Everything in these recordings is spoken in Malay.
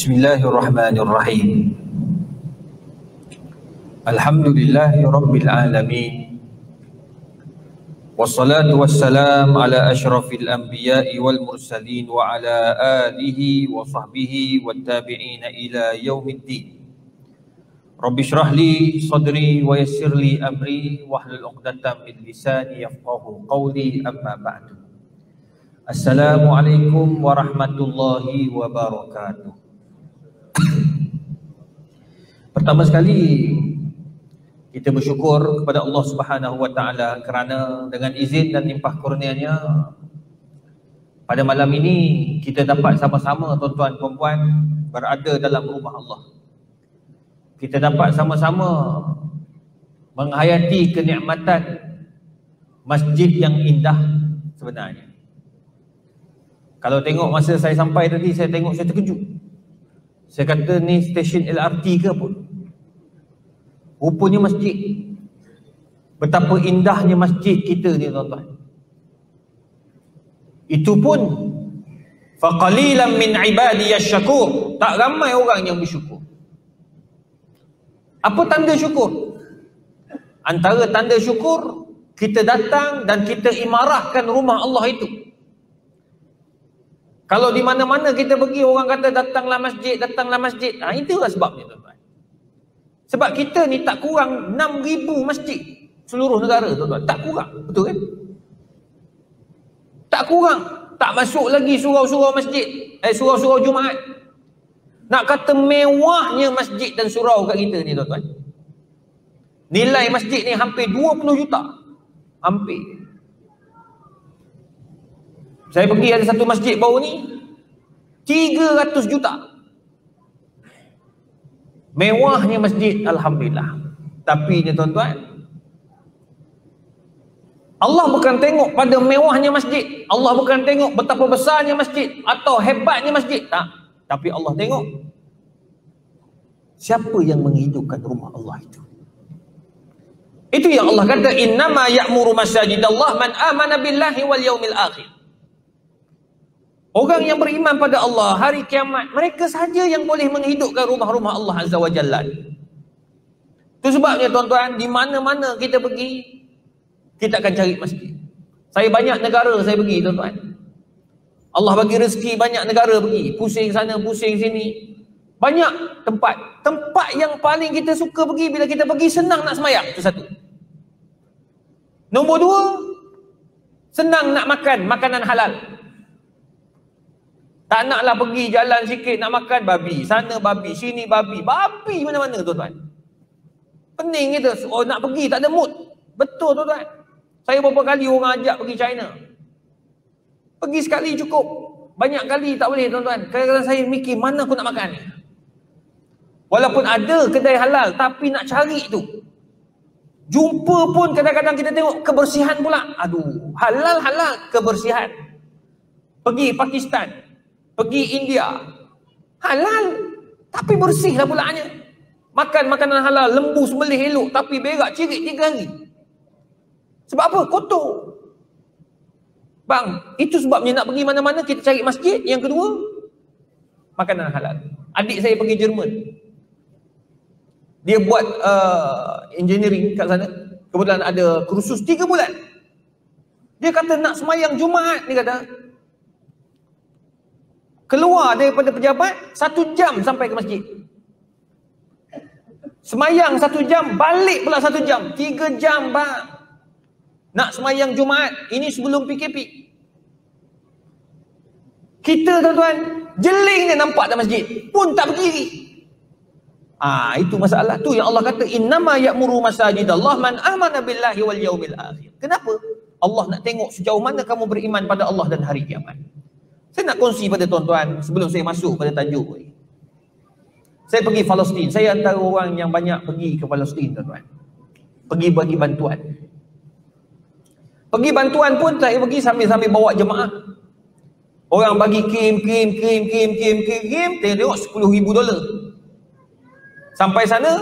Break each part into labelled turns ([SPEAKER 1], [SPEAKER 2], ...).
[SPEAKER 1] بسم الله الرحمن الرحيم الحمد لله رب العالمين والصلاة والسلام على أشرف الأنبياء والمرسلين وعلى آله وصحبه والتابعين إلى يوم الدين رب اشرح لي صدري ويسر لي أمري واحلل عقدة من لساني يفقه قولي أما بعد السلام عليكم ورحمة الله وبركاته Pertama sekali kita bersyukur kepada Allah Subhanahu wa taala kerana dengan izin dan limpah kurnianya pada malam ini kita dapat sama-sama tuan-tuan puan-puan berada dalam rumah Allah. Kita dapat sama-sama menghayati kenikmatan masjid yang indah sebenarnya. Kalau tengok masa saya sampai tadi saya tengok saya terkejut. Saya kata ni stesen LRT ke apa? Rupanya masjid. Betapa indahnya masjid kita ni tuan-tuan. Itu pun faqalilan min ibadiyas syakur. Tak ramai orang yang bersyukur. Apa tanda syukur? Antara tanda syukur kita datang dan kita imarahkan rumah Allah itu. Kalau di mana-mana kita pergi orang kata datanglah masjid, datanglah masjid. Ha, itulah sebabnya tuan-tuan. Sebab kita ni tak kurang 6,000 masjid seluruh negara tuan-tuan. Tak kurang. Betul kan? Tak kurang. Tak masuk lagi surau-surau masjid. Eh surau-surau Jumaat. Nak kata mewahnya masjid dan surau kat kita ni tuan-tuan. Nilai masjid ni hampir 20 juta. Hampir. Saya pergi ada satu masjid baru ni 300 juta. Mewahnya masjid alhamdulillah. Tapi ni tuan-tuan Allah bukan tengok pada mewahnya masjid. Allah bukan tengok betapa besarnya masjid atau hebatnya masjid. Tak. Tapi Allah tengok siapa yang menghidupkan rumah Allah itu. Itu yang Allah kata innama ya'muru masajidallah man amana billahi wal yaumil akhir. Orang yang beriman pada Allah hari kiamat, mereka saja yang boleh menghidupkan rumah-rumah Allah Azza wa Jalla. Itu sebabnya tuan-tuan, di mana-mana kita pergi, kita akan cari masjid. Saya banyak negara saya pergi tuan-tuan. Allah bagi rezeki banyak negara pergi. Pusing sana, pusing sini. Banyak tempat. Tempat yang paling kita suka pergi bila kita pergi senang nak semayang. Itu satu. Nombor dua, senang nak makan makanan halal. Tak naklah pergi jalan sikit nak makan babi. Sana babi, sini babi. Babi mana-mana tuan-tuan. Pening kita. Oh nak pergi tak ada mood. Betul tuan-tuan. Saya beberapa kali orang ajak pergi China. Pergi sekali cukup. Banyak kali tak boleh tuan-tuan. Kadang-kadang saya mikir mana aku nak makan ni. Walaupun ada kedai halal tapi nak cari tu. Jumpa pun kadang-kadang kita tengok kebersihan pula. Aduh, halal-halal kebersihan. Pergi Pakistan, pergi India. Halal tapi bersih lah makan makanan halal lembu sembelih elok tapi berak cirit tiga hari sebab apa? kotor. Bang itu sebabnya nak pergi mana-mana kita cari masjid. Yang kedua makanan halal. Adik saya pergi Jerman. Dia buat uh, engineering kat sana. Kebetulan ada kursus tiga bulan. Dia kata nak semayang Jumaat dia kata keluar daripada pejabat satu jam sampai ke masjid semayang satu jam balik pula satu jam tiga jam bang nak semayang Jumaat ini sebelum PKP kita tuan-tuan jeling dia nampak dalam masjid pun tak pergi Ah itu masalah tu yang Allah kata innama ya'muru masajidallah man amana billahi wal yaumil akhir. Kenapa? Allah nak tengok sejauh mana kamu beriman pada Allah dan hari kiamat. Saya nak kongsi pada tuan-tuan sebelum saya masuk pada tajuk. Saya pergi Palestin. Saya antara orang yang banyak pergi ke Palestin tuan-tuan. Pergi bagi bantuan. Pergi bantuan pun saya pergi sambil-sambil bawa jemaah. Orang bagi kim, kim, kim, kim, kim, kim, kim, tengok-tengok 10 ribu dolar. Sampai sana,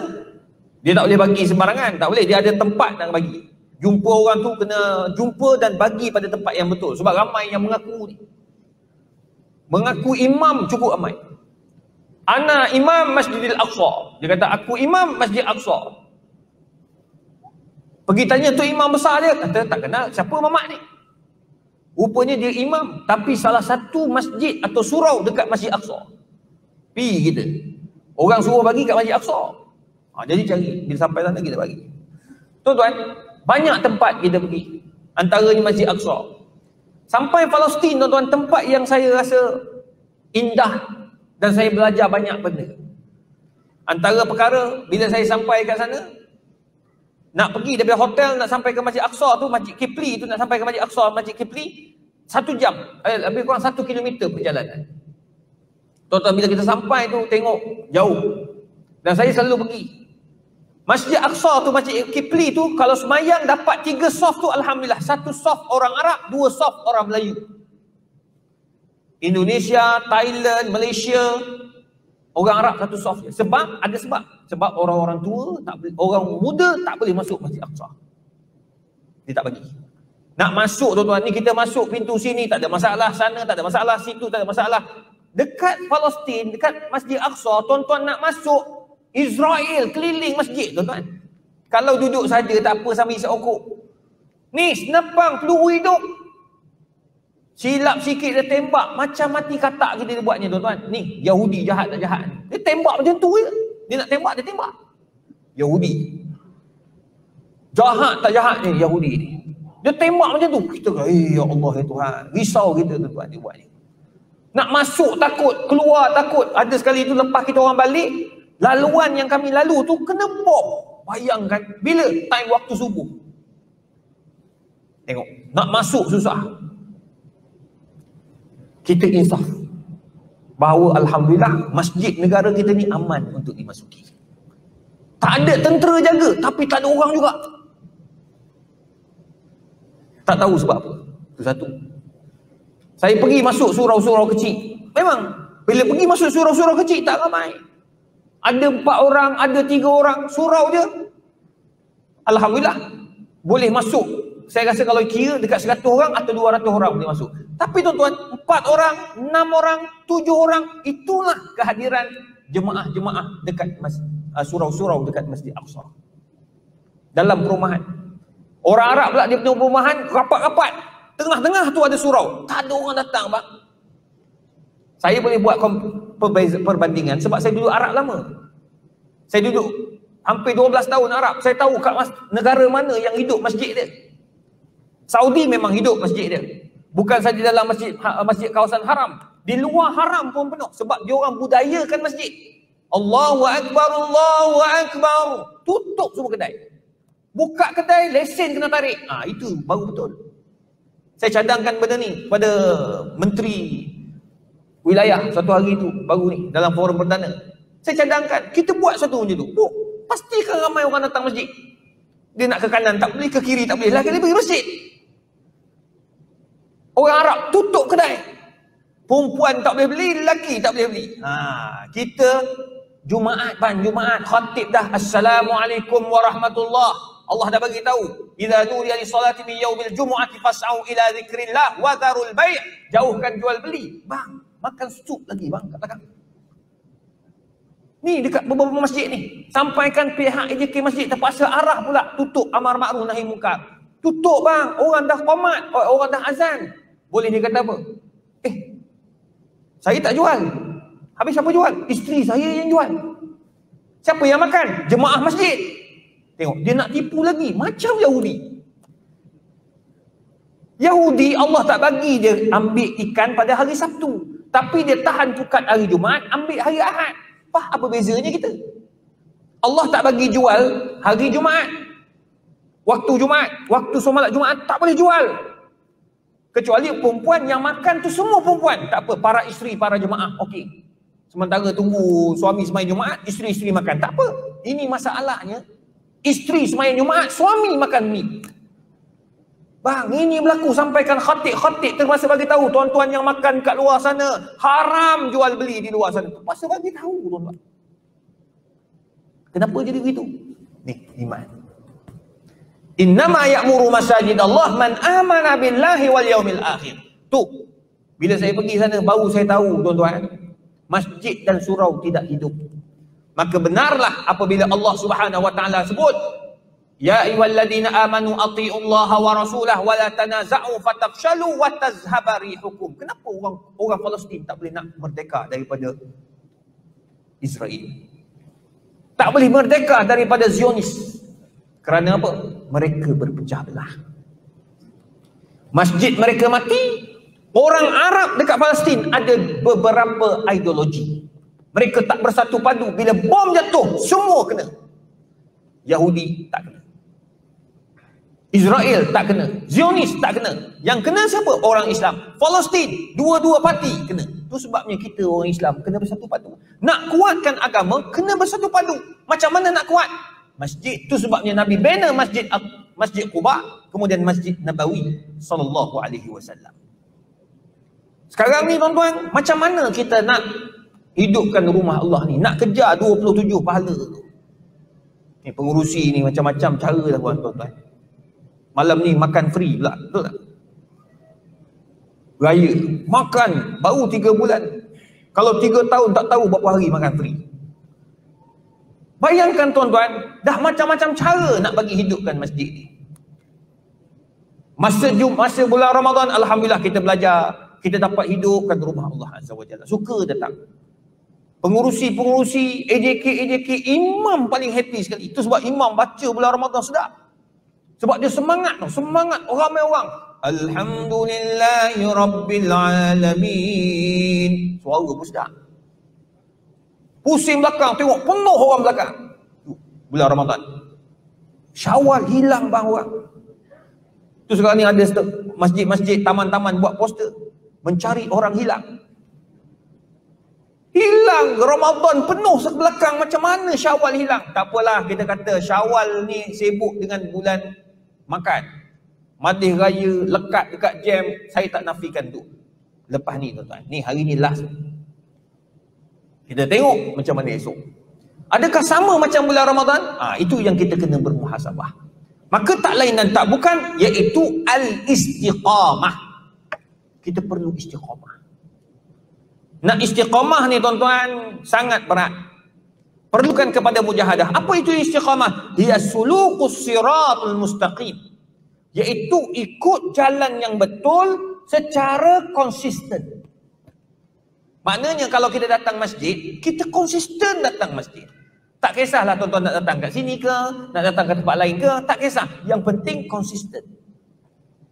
[SPEAKER 1] dia tak boleh bagi sembarangan. Tak boleh, dia ada tempat nak bagi. Jumpa orang tu kena jumpa dan bagi pada tempat yang betul. Sebab ramai yang mengaku ni. Mengaku imam cukup ramai. Ana imam Masjidil Aqsa. Dia kata aku imam Masjid Aqsa. Pergi tanya tu imam besar dia, kata tak kenal siapa mamak ni. Rupanya dia imam tapi salah satu masjid atau surau dekat Masjid Aqsa. Pi kita. Orang suruh bagi kat Masjid Aqsa. Ha, jadi cari. Bila sampai sana kita bagi. Tuan-tuan, banyak tempat kita pergi. Antaranya Masjid Aqsa. Sampai Palestin tuan-tuan tempat yang saya rasa indah dan saya belajar banyak benda. Antara perkara bila saya sampai kat sana nak pergi daripada hotel nak sampai ke Masjid Aqsa tu Masjid Kipli tu nak sampai ke Masjid Aqsa Masjid Kipli satu jam eh, lebih kurang satu kilometer perjalanan. Tuan-tuan bila kita sampai tu tengok jauh dan saya selalu pergi Masjid Aqsa tu, Masjid Kipli tu, kalau semayang dapat tiga soft tu, Alhamdulillah. Satu soft orang Arab, dua soft orang Melayu. Indonesia, Thailand, Malaysia, orang Arab satu soft je. Sebab, ada sebab. Sebab orang-orang tua, tak boleh, orang muda tak boleh masuk Masjid Aqsa. Dia tak bagi. Nak masuk tuan-tuan, ni kita masuk pintu sini, tak ada masalah. Sana tak ada masalah, situ tak ada masalah. Dekat Palestin, dekat Masjid Aqsa, tuan-tuan nak masuk, Israel keliling masjid tuan-tuan. Kalau duduk saja tak apa sambil isap okok. Ni senepang peluru hidup. Silap sikit dia tembak macam mati katak kita dia buatnya tuan-tuan. Ni Yahudi jahat tak jahat. Dia tembak macam tu je. Dia nak tembak dia tembak. Yahudi. Jahat tak jahat ni Yahudi ni. Dia tembak macam tu. Kita kata, eh ya Allah ya Tuhan. Risau kita tuan-tuan dia buat ni. Nak masuk takut, keluar takut. Ada sekali tu lepas kita orang balik, Laluan yang kami lalu tu kena bom. Bayangkan bila time waktu subuh. Tengok, nak masuk susah. Kita insaf. Bahawa Alhamdulillah masjid negara kita ni aman untuk dimasuki. Tak ada tentera jaga tapi tak ada orang juga. Tak tahu sebab apa. Itu satu. Saya pergi masuk surau-surau kecil. Memang bila pergi masuk surau-surau kecil tak ramai. Ada empat orang, ada tiga orang, surau je. Alhamdulillah. Boleh masuk. Saya rasa kalau kira dekat seratus orang atau dua ratus orang boleh masuk. Tapi tuan-tuan, empat orang, enam orang, tujuh orang, itulah kehadiran jemaah-jemaah dekat uh, surau-surau dekat Masjid Aqsa. Dalam perumahan. Orang Arab pula dia punya perumahan rapat-rapat. Tengah-tengah tu ada surau. Tak ada orang datang bang. Saya boleh buat perbandingan sebab saya duduk Arab lama. Saya duduk hampir 12 tahun Arab. Saya tahu kat mas, negara mana yang hidup masjid dia. Saudi memang hidup masjid dia. Bukan saja dalam masjid ha, masjid kawasan haram. Di luar haram pun penuh sebab dia orang budayakan masjid. Allahu akbar Allahu akbar. Tutup semua kedai. Buka kedai lesen kena tarik. Ah ha, itu baru betul. Saya cadangkan benda ni pada menteri wilayah satu hari itu baru ni dalam forum perdana. Saya cadangkan kita buat satu macam tu. Oh, pastikan ramai orang datang masjid. Dia nak ke kanan tak boleh, ke kiri tak boleh. Lagi dia pergi masjid. Orang Arab tutup kedai. Perempuan tak boleh beli, lelaki tak boleh beli. Ha, kita Jumaat ban Jumaat khatib dah Assalamualaikum warahmatullahi Allah dah bagi tahu idza nudiya li salati min yaumil jumu'ati fas'au ila dzikrillah wa dharul bai' jauhkan jual beli bang makan sup lagi bang kat belakang. Ni dekat beberapa masjid ni. Sampaikan pihak EJK masjid terpaksa arah pula tutup amar makruf nahi mungkar. Tutup bang, orang dah qomat, oh, orang dah azan. Boleh dia kata apa? Eh, saya tak jual. Habis siapa jual? Isteri saya yang jual. Siapa yang makan? Jemaah masjid. Tengok, dia nak tipu lagi. Macam Yahudi. Yahudi Allah tak bagi dia ambil ikan pada hari Sabtu. Tapi dia tahan pukat hari Jumaat, ambil hari Ahad. Apa apa bezanya kita? Allah tak bagi jual hari Jumaat. Waktu Jumaat, waktu solat Jumaat tak boleh jual. Kecuali perempuan yang makan tu semua perempuan. Tak apa, para isteri, para jemaah, okey. Sementara tunggu suami semain Jumaat, isteri-isteri makan. Tak apa. Ini masalahnya. Isteri semain Jumaat, suami makan mie. Bang, ini berlaku sampaikan khatib-khatib terpaksa bagi tahu tuan-tuan yang makan kat luar sana haram jual beli di luar sana. Terpaksa bagi tahu tuan-tuan. Kenapa jadi begitu? Ni iman. Innama ya'muru masajid Allah man amana billahi wal yaumil akhir. Tu. Bila saya pergi sana baru saya tahu tuan-tuan. masjid dan surau tidak hidup. Maka benarlah apabila Allah Subhanahu wa taala sebut Ya ayyuhalladzina amanu atti'ullaha wa rasulahu wa la tanaza'u fatafshalu wa tazhaba rihukum. Kenapa orang orang Palestin tak boleh nak merdeka daripada Israel? Tak boleh merdeka daripada Zionis. Kerana apa? Mereka berpecah belah. Masjid mereka mati. Orang Arab dekat Palestin ada beberapa ideologi. Mereka tak bersatu padu. Bila bom jatuh, semua kena. Yahudi tak kena. Israel tak kena. Zionis tak kena. Yang kena siapa? Orang Islam. Palestin, dua-dua parti kena. Itu sebabnya kita orang Islam kena bersatu padu. Nak kuatkan agama, kena bersatu padu. Macam mana nak kuat? Masjid. Itu sebabnya Nabi bina masjid Masjid Quba, kemudian Masjid Nabawi sallallahu alaihi wasallam. Sekarang ni tuan-tuan, macam mana kita nak hidupkan rumah Allah ni? Nak kejar 27 pahala tu. Ni pengurusi ni macam-macam cara lah tuan-tuan. Malam ni makan free pula. Betul tak? Raya. Makan. Baru tiga bulan. Kalau tiga tahun tak tahu berapa hari makan free. Bayangkan tuan-tuan. Dah macam-macam cara nak bagi hidupkan masjid ni. Masa masa bulan Ramadan, Alhamdulillah kita belajar. Kita dapat hidupkan rumah Allah Azza wa Jalla. Suka datang. Pengurusi-pengurusi, AJK, AJK, imam paling happy sekali. Itu sebab imam baca bulan Ramadan sedap. Sebab dia semangat tu, semangat ramai orang. Alhamdulillahi Rabbil Alamin. Suara pun sedap. Pusing belakang, tengok penuh orang belakang. Bulan Ramadan. Syawal hilang bang orang. Tu sekarang ni ada masjid-masjid, taman-taman buat poster. Mencari orang hilang. Hilang Ramadan penuh sebelakang macam mana Syawal hilang? Tak apalah kita kata Syawal ni sibuk dengan bulan makan. Madih raya lekat dekat jam, saya tak nafikan tu. Lepas ni tuan-tuan. Ni hari ni last. Kita tengok macam mana esok. Adakah sama macam bulan Ramadan? Ah ha, itu yang kita kena bermuhasabah. Maka tak lain dan tak bukan iaitu al-istiqamah. Kita perlu istiqamah. Nak istiqamah ni tuan-tuan sangat berat. Perlukan kepada mujahadah. Apa itu istiqamah? Dia sulukus siratul mustaqim. Iaitu ikut jalan yang betul secara konsisten. Maknanya kalau kita datang masjid, kita konsisten datang masjid. Tak kisahlah tuan-tuan nak datang kat sini ke, nak datang ke tempat lain ke, tak kisah. Yang penting konsisten.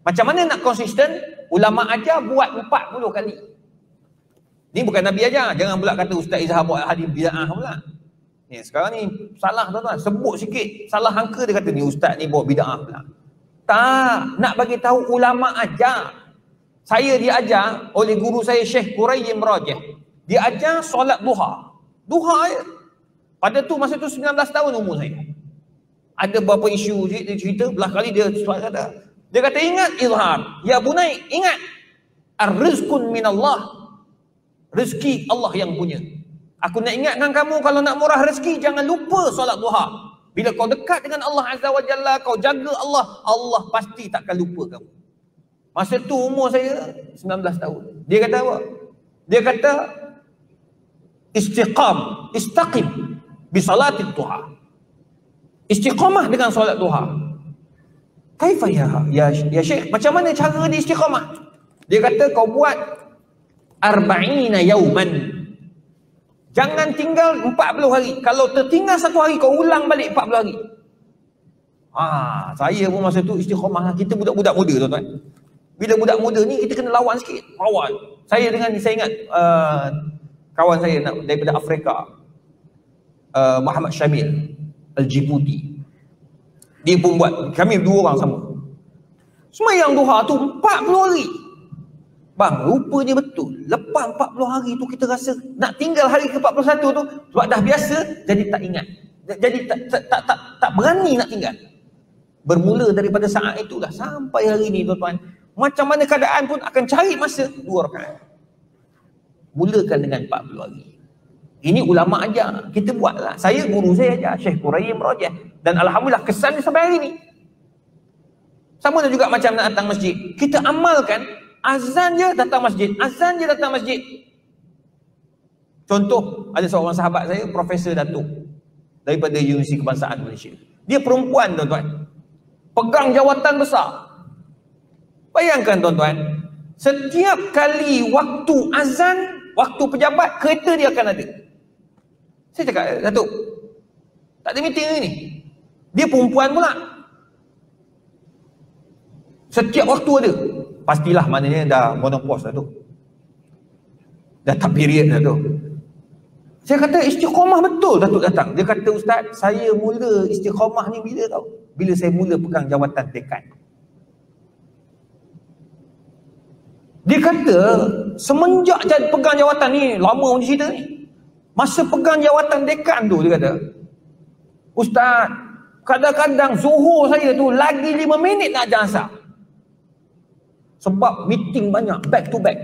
[SPEAKER 1] Macam mana nak konsisten? Ulama ajar buat 40 kali. Ni bukan Nabi ajar. Jangan pula kata Ustaz Izzah buat hadis bida'ah pula. Ni sekarang ni salah tuan-tuan. Sebut sikit salah angka dia kata ni ustaz ni bawa bid'ah pula. Tak, nak bagi tahu ulama ajar. Saya diajar oleh guru saya Syekh Qurayyim Rajih. Dia ajar solat duha. Duha ya. Pada tu masa tu 19 tahun umur saya. Ada beberapa isu dia cerita belah kali dia suat kata. Dia kata ingat izhar. Ya bunai, ingat. Ar-rizqun minallah. Rezeki Allah yang punya. Aku nak ingatkan kamu kalau nak murah rezeki jangan lupa solat duha. Bila kau dekat dengan Allah Azza wa Jalla, kau jaga Allah, Allah pasti takkan lupa kamu. Masa tu umur saya 19 tahun. Dia kata apa? Dia kata istiqam, istaqim bi salati duha. Istiqamah dengan solat duha. Kaifa ya ya ya Syekh? Macam mana cara dia istiqamah? Dia kata kau buat arba'ina yauman Jangan tinggal 40 hari. Kalau tertinggal satu hari, kau ulang balik 40 hari. Ha, saya pun masa tu istiqamah lah. Kita budak-budak muda tuan-tuan. Bila budak muda ni, kita kena lawan sikit. Lawan. Saya dengan, saya ingat uh, kawan saya daripada Afrika. Uh, Muhammad Syamil. Al-Jibuti. Dia pun buat, kami dua orang sama. Semayang duha tu 40 hari. Bang, rupanya betul. Lepas 40 hari tu kita rasa nak tinggal hari ke-41 tu sebab dah biasa jadi tak ingat. Jadi tak tak tak tak, tak berani nak tinggal. Bermula daripada saat itulah sampai hari ini tuan-tuan. Macam mana keadaan pun akan cari masa dua rakaat. Mulakan dengan 40 hari. Ini ulama aja. Kita buatlah. Saya guru saya aja, Syekh Qurayyim Rajah dan alhamdulillah kesan sampai hari ini. Sama juga macam nak datang masjid. Kita amalkan Azan je datang masjid. Azan je datang masjid. Contoh, ada seorang sahabat saya, Profesor Datuk daripada Universiti Kebangsaan Malaysia. Dia perempuan tuan-tuan. Pegang jawatan besar. Bayangkan tuan-tuan, setiap kali waktu azan, waktu pejabat, kereta dia akan ada. Saya cakap, Datuk, tak ada meeting ni. Dia perempuan pula. Setiap waktu ada. Pastilah maknanya dah monopos dah tu. Dah tak period dah tu. Saya kata istiqamah betul Datuk datang. Dia kata Ustaz, saya mula istiqamah ni bila tau? Bila saya mula pegang jawatan dekan. Dia kata semenjak pegang jawatan ni, lama pun cerita ni. Masa pegang jawatan dekan tu dia kata, Ustaz, kadang-kadang zuhur saya tu lagi lima minit nak jasa. Sebab meeting banyak, back to back.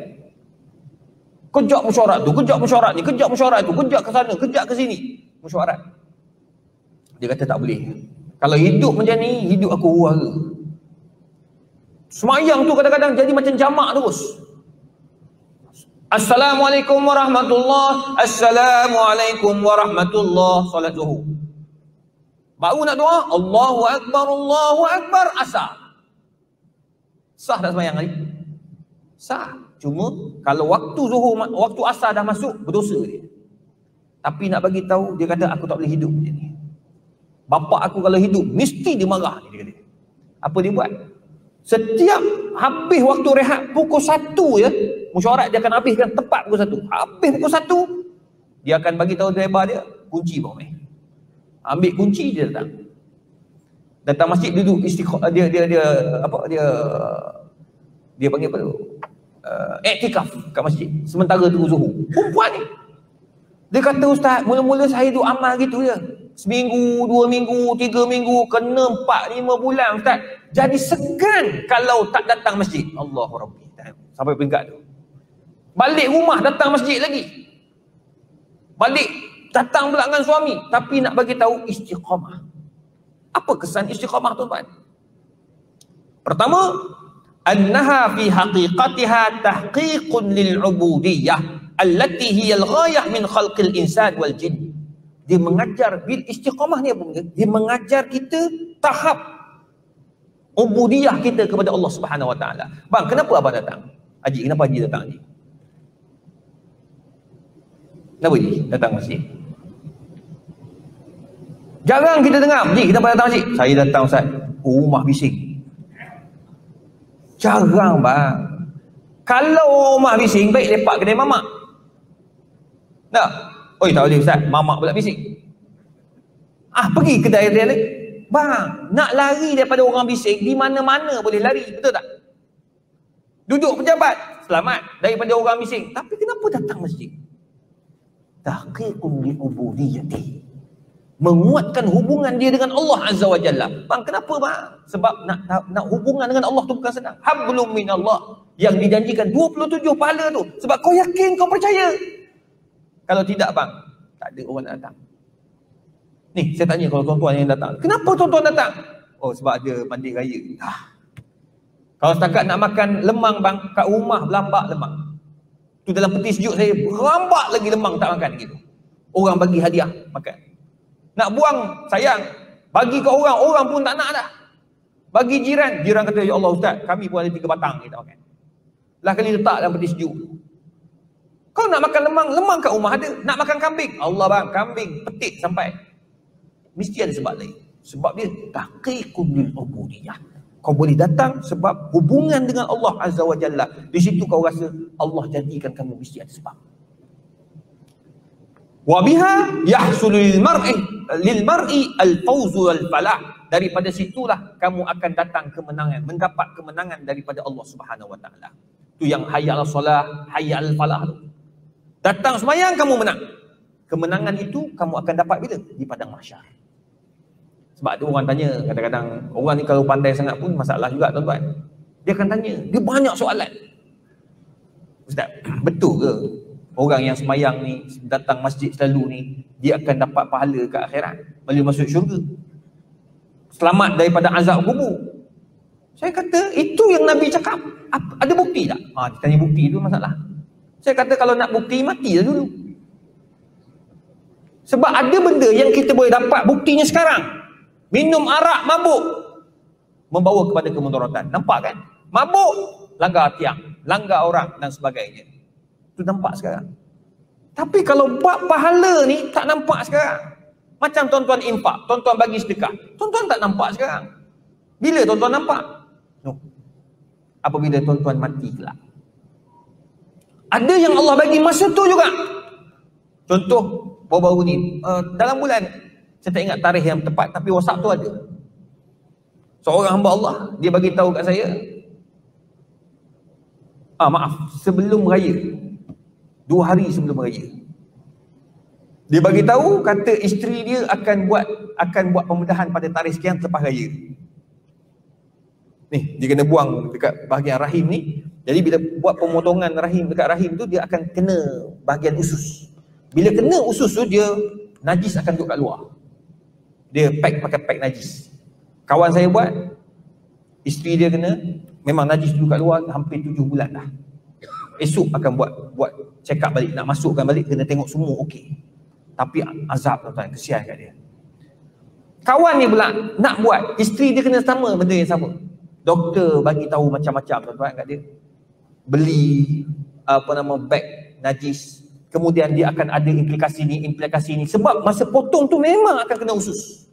[SPEAKER 1] Kejap mesyuarat tu, kejap mesyuarat ni, kejap mesyuarat tu, kejap ke sana, kejap ke sini. Mesyuarat. Dia kata tak boleh. Kalau hidup macam ni, hidup aku huara. Semayang tu kadang-kadang jadi macam jamak terus. Assalamualaikum warahmatullahi Assalamualaikum warahmatullahi Salat zuhur. Baru nak doa, Allahu Akbar, Allahu Akbar, asar. Sah tak semayang tadi? Sah. Cuma kalau waktu zuhur, waktu asar dah masuk, berdosa dia. Tapi nak bagi tahu dia kata aku tak boleh hidup macam ni. Bapa aku kalau hidup mesti dia marah dia kata. Apa dia buat? Setiap habis waktu rehat pukul satu ya, mesyuarat dia akan habiskan tepat pukul satu. Habis pukul satu, dia akan bagi tahu driver dia, kunci bawah ni. Ambil kunci dia datang. Datang masjid duduk istiqamah dia dia dia apa dia dia panggil apa tu? uh, iktikaf kat masjid sementara tu zuhur. Perempuan ni. Dia kata ustaz mula-mula saya duk amal gitu ya seminggu dua minggu tiga minggu kena empat lima bulan ustaz. Jadi segan kalau tak datang masjid. Allah Rabbi. Sampai peringkat tu. Balik rumah datang masjid lagi. Balik datang pula dengan suami. Tapi nak bagi tahu istiqamah apa kesan istiqamah tuan-tuan? Pertama annaha fi haqiqatiha tahqiqun lil ubudiyah allati hiya al ghayah min khalqil insan wal jin. Dia mengajar bil istiqamah ni apa dia mengajar kita tahap ubudiyah kita kepada Allah Subhanahu wa taala. Bang kenapa abang datang? Haji kenapa haji datang ni? Kenapa haji datang masjid jarang kita dengar haji kenapa datang masjid saya datang ustaz rumah bising Jarang bang. Kalau rumah bising, baik lepak kedai mamak. Tak? Oi tak boleh Ustaz, mamak pula bising. Ah pergi kedai dia lain. Bang, nak lari daripada orang bising, di mana-mana boleh lari. Betul tak? Duduk pejabat, selamat daripada orang bising. Tapi kenapa datang masjid? Tahqiqun li ubudiyyati menguatkan hubungan dia dengan Allah Azza wa Jalla. Bang, kenapa bang? Sebab nak, nak, nak hubungan dengan Allah tu bukan senang. Hablum minallah. Yang dijanjikan 27 pahala tu. Sebab kau yakin, kau percaya. Kalau tidak bang, tak ada orang nak datang. Ni, saya tanya kalau tuan-tuan yang datang. Kenapa tuan-tuan datang? Oh, sebab ada mandi raya. Ah. Kalau setakat nak makan lemang bang, kat rumah berlambak lemang. Tu dalam peti sejuk saya, berlambak lagi lemang tak makan gitu. Orang bagi hadiah makan. Nak buang, sayang. Bagi ke orang, orang pun tak nak dah. Bagi jiran, jiran kata, Ya Allah Ustaz, kami pun ada tiga batang kita makan. Lah kali letak dalam peti sejuk. Kau nak makan lemang, lemang kat rumah ada. Nak makan kambing, Allah bang, kambing, petik sampai. Mesti ada sebab lain. Sebab dia taqiqun lil ubudiyah. Kau boleh datang sebab hubungan dengan Allah Azza wa Jalla. Di situ kau rasa Allah jadikan kamu mesti ada sebab. Wa biha yahsulu lil mar'i lil mar'i al fawz wal falah. Daripada situlah kamu akan datang kemenangan, mendapat kemenangan daripada Allah Subhanahu wa taala. Tu yang hayya al salah, hayya al falah tu. Datang semayang kamu menang. Kemenangan itu kamu akan dapat bila? Di padang mahsyar. Sebab tu orang tanya kadang-kadang orang ni kalau pandai sangat pun masalah juga tuan-tuan. Dia akan tanya, dia banyak soalan. Ustaz, betul ke orang yang semayang ni datang masjid selalu ni dia akan dapat pahala ke akhirat boleh masuk syurga selamat daripada azab kubur saya kata itu yang Nabi cakap ada bukti tak? Ha, tanya bukti tu masalah saya kata kalau nak bukti mati lah dulu Sebab ada benda yang kita boleh dapat buktinya sekarang. Minum arak mabuk membawa kepada kemudaratan. Nampak kan? Mabuk, langgar tiang, langgar orang dan sebagainya. Itu nampak sekarang. Tapi kalau buat pahala ni tak nampak sekarang. Macam tuan-tuan impak, tuan-tuan bagi sedekah. Tuan-tuan tak nampak sekarang. Bila tuan-tuan nampak? No. Apabila tuan-tuan mati kelak. Ada yang Allah bagi masa tu juga. Contoh baru-baru ni, uh, dalam bulan saya tak ingat tarikh yang tepat tapi WhatsApp tu ada. Seorang hamba Allah dia bagi tahu kat saya ah maaf sebelum raya dua hari sebelum raya dia bagi tahu kata isteri dia akan buat akan buat pembedahan pada tarikh sekian selepas raya ni dia kena buang dekat bahagian rahim ni jadi bila buat pemotongan rahim dekat rahim tu dia akan kena bahagian usus bila kena usus tu dia najis akan duduk kat luar. Dia pack pakai pack najis. Kawan saya buat, isteri dia kena, memang najis duduk kat luar hampir tujuh bulan dah. Esok akan buat buat check up balik, nak masukkan balik kena tengok semua okey. Tapi azab tuan-tuan, kesian kat dia. Kawan ni pula nak buat, isteri dia kena sama benda yang sama. Doktor bagi tahu macam-macam tuan-tuan kat dia. Beli apa nama bag najis kemudian dia akan ada implikasi ni, implikasi ni. Sebab masa potong tu memang akan kena usus.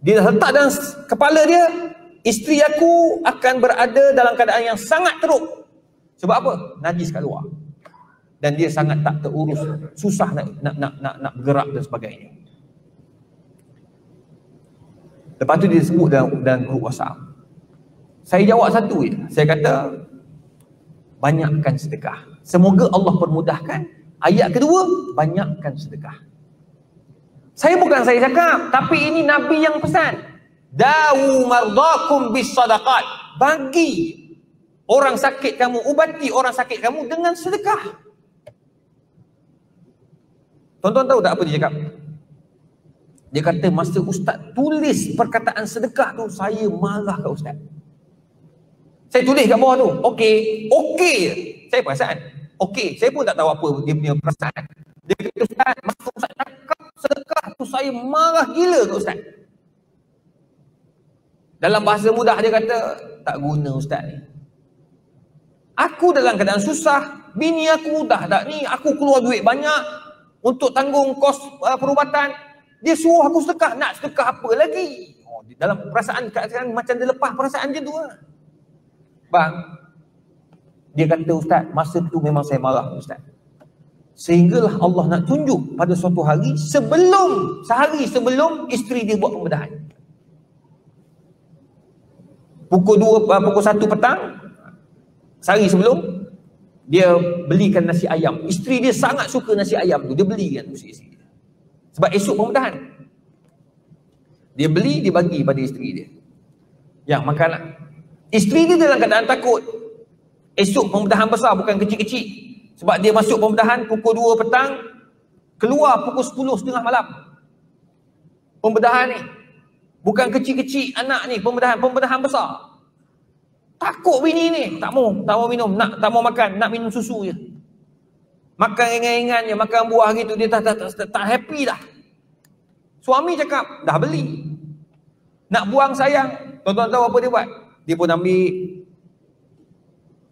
[SPEAKER 1] Dia letak dalam kepala dia, isteri aku akan berada dalam keadaan yang sangat teruk. Sebab apa? Najis kat luar. Dan dia sangat tak terurus, susah nak nak nak nak, nak bergerak dan sebagainya. Lepas tu dia sebut dalam, dalam grup WhatsApp. Saya jawab satu je. Saya kata, banyakkan sedekah. Semoga Allah permudahkan. Ayat kedua, banyakkan sedekah. Saya bukan saya cakap, tapi ini Nabi yang pesan. Dawu mardakum bis sadaqat. Bagi orang sakit kamu, ubati orang sakit kamu dengan sedekah. Tuan-tuan tahu tak apa dia cakap? Dia kata masa ustaz tulis perkataan sedekah tu, saya marah ke ustaz. Saya tulis kat bawah tu, okey, okey Saya perasan, Okey, saya pun tak tahu apa dia punya perasaan. Dia kata, Ustaz, masa Ustaz cakap sedekah tu saya marah gila ke Ustaz. Dalam bahasa mudah dia kata, tak guna Ustaz ni. Aku dalam keadaan susah, bini aku dah tak ni, aku keluar duit banyak untuk tanggung kos uh, perubatan. Dia suruh aku sedekah, nak sedekah apa lagi? Oh, dalam perasaan kan macam dia lepas perasaan dia tu lah. Bang, dia kata Ustaz, masa tu memang saya marah Ustaz. Sehinggalah Allah nak tunjuk pada suatu hari sebelum, sehari sebelum isteri dia buat pembedahan. Pukul 2, uh, pukul 1 petang, sehari sebelum, dia belikan nasi ayam. Isteri dia sangat suka nasi ayam tu, dia belikan isteri dia. Sebab esok pembedahan. Dia beli, dia bagi pada isteri dia. Yang makan Isteri dia dalam keadaan takut. Esok pembedahan besar bukan kecil-kecil. Sebab dia masuk pembedahan pukul 2 petang, keluar pukul 10 setengah malam. Pembedahan ni. Bukan kecil-kecil anak ni, pembedahan pembedahan besar. Takut bini ni, tak mau, tak mau minum, nak tak mau makan, nak minum susu je. Makan ringan-ringan je, makan buah gitu, dia tak, tak, tak, tak, tak happy dah. Suami cakap, dah beli. Nak buang sayang, tuan-tuan tahu apa dia buat? Dia pun ambil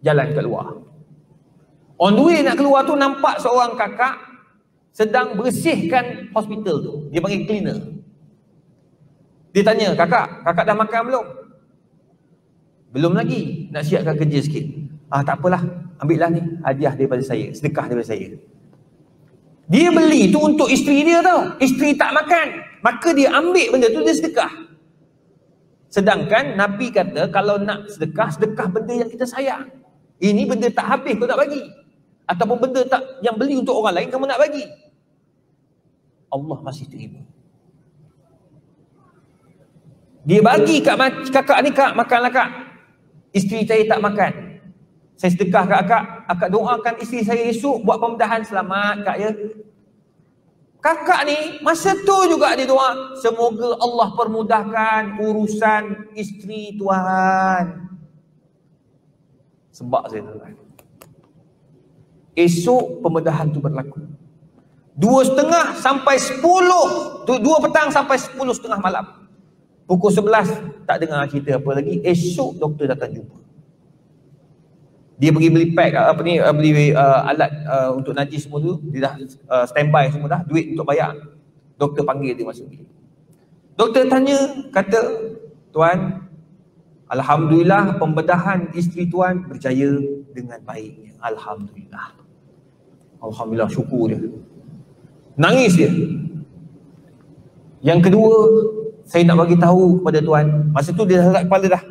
[SPEAKER 1] jalan keluar. On the way nak keluar tu nampak seorang kakak sedang bersihkan hospital tu. Dia panggil cleaner. Dia tanya, kakak, kakak dah makan belum? Belum lagi, nak siapkan kerja sikit. Ah tak apalah, ambillah ni hadiah daripada saya, sedekah daripada saya. Dia beli tu untuk isteri dia tau. Isteri tak makan. Maka dia ambil benda tu, dia sedekah. Sedangkan Nabi kata, kalau nak sedekah, sedekah benda yang kita sayang. Ini benda tak habis kau tak bagi. Ataupun benda tak yang beli untuk orang lain kamu nak bagi. Allah masih terima. Dia bagi kat kakak ni kak makanlah kak. Isteri saya tak makan. Saya sedekah kat kakak. Akak doakan isteri saya esok buat pembedahan selamat kak ya. Kakak ni masa tu juga dia doa. Semoga Allah permudahkan urusan isteri Tuhan. Sebab saya tuan Esok pembedahan tu berlaku. Dua setengah sampai sepuluh. Dua petang sampai sepuluh setengah malam. Pukul sebelas tak dengar cerita apa lagi. Esok doktor datang jumpa. Dia pergi beli pack apa ni uh, beli uh, alat uh, untuk najis semua tu. Dia dah uh, standby semua dah. Duit untuk bayar. Doktor panggil dia masuk. Doktor tanya, kata, Tuan, Alhamdulillah pembedahan isteri Tuan berjaya dengan baiknya. Alhamdulillah. Alhamdulillah syukur dia. Nangis dia. Yang kedua, saya nak bagi tahu kepada tuan, masa tu dia dah kepala dah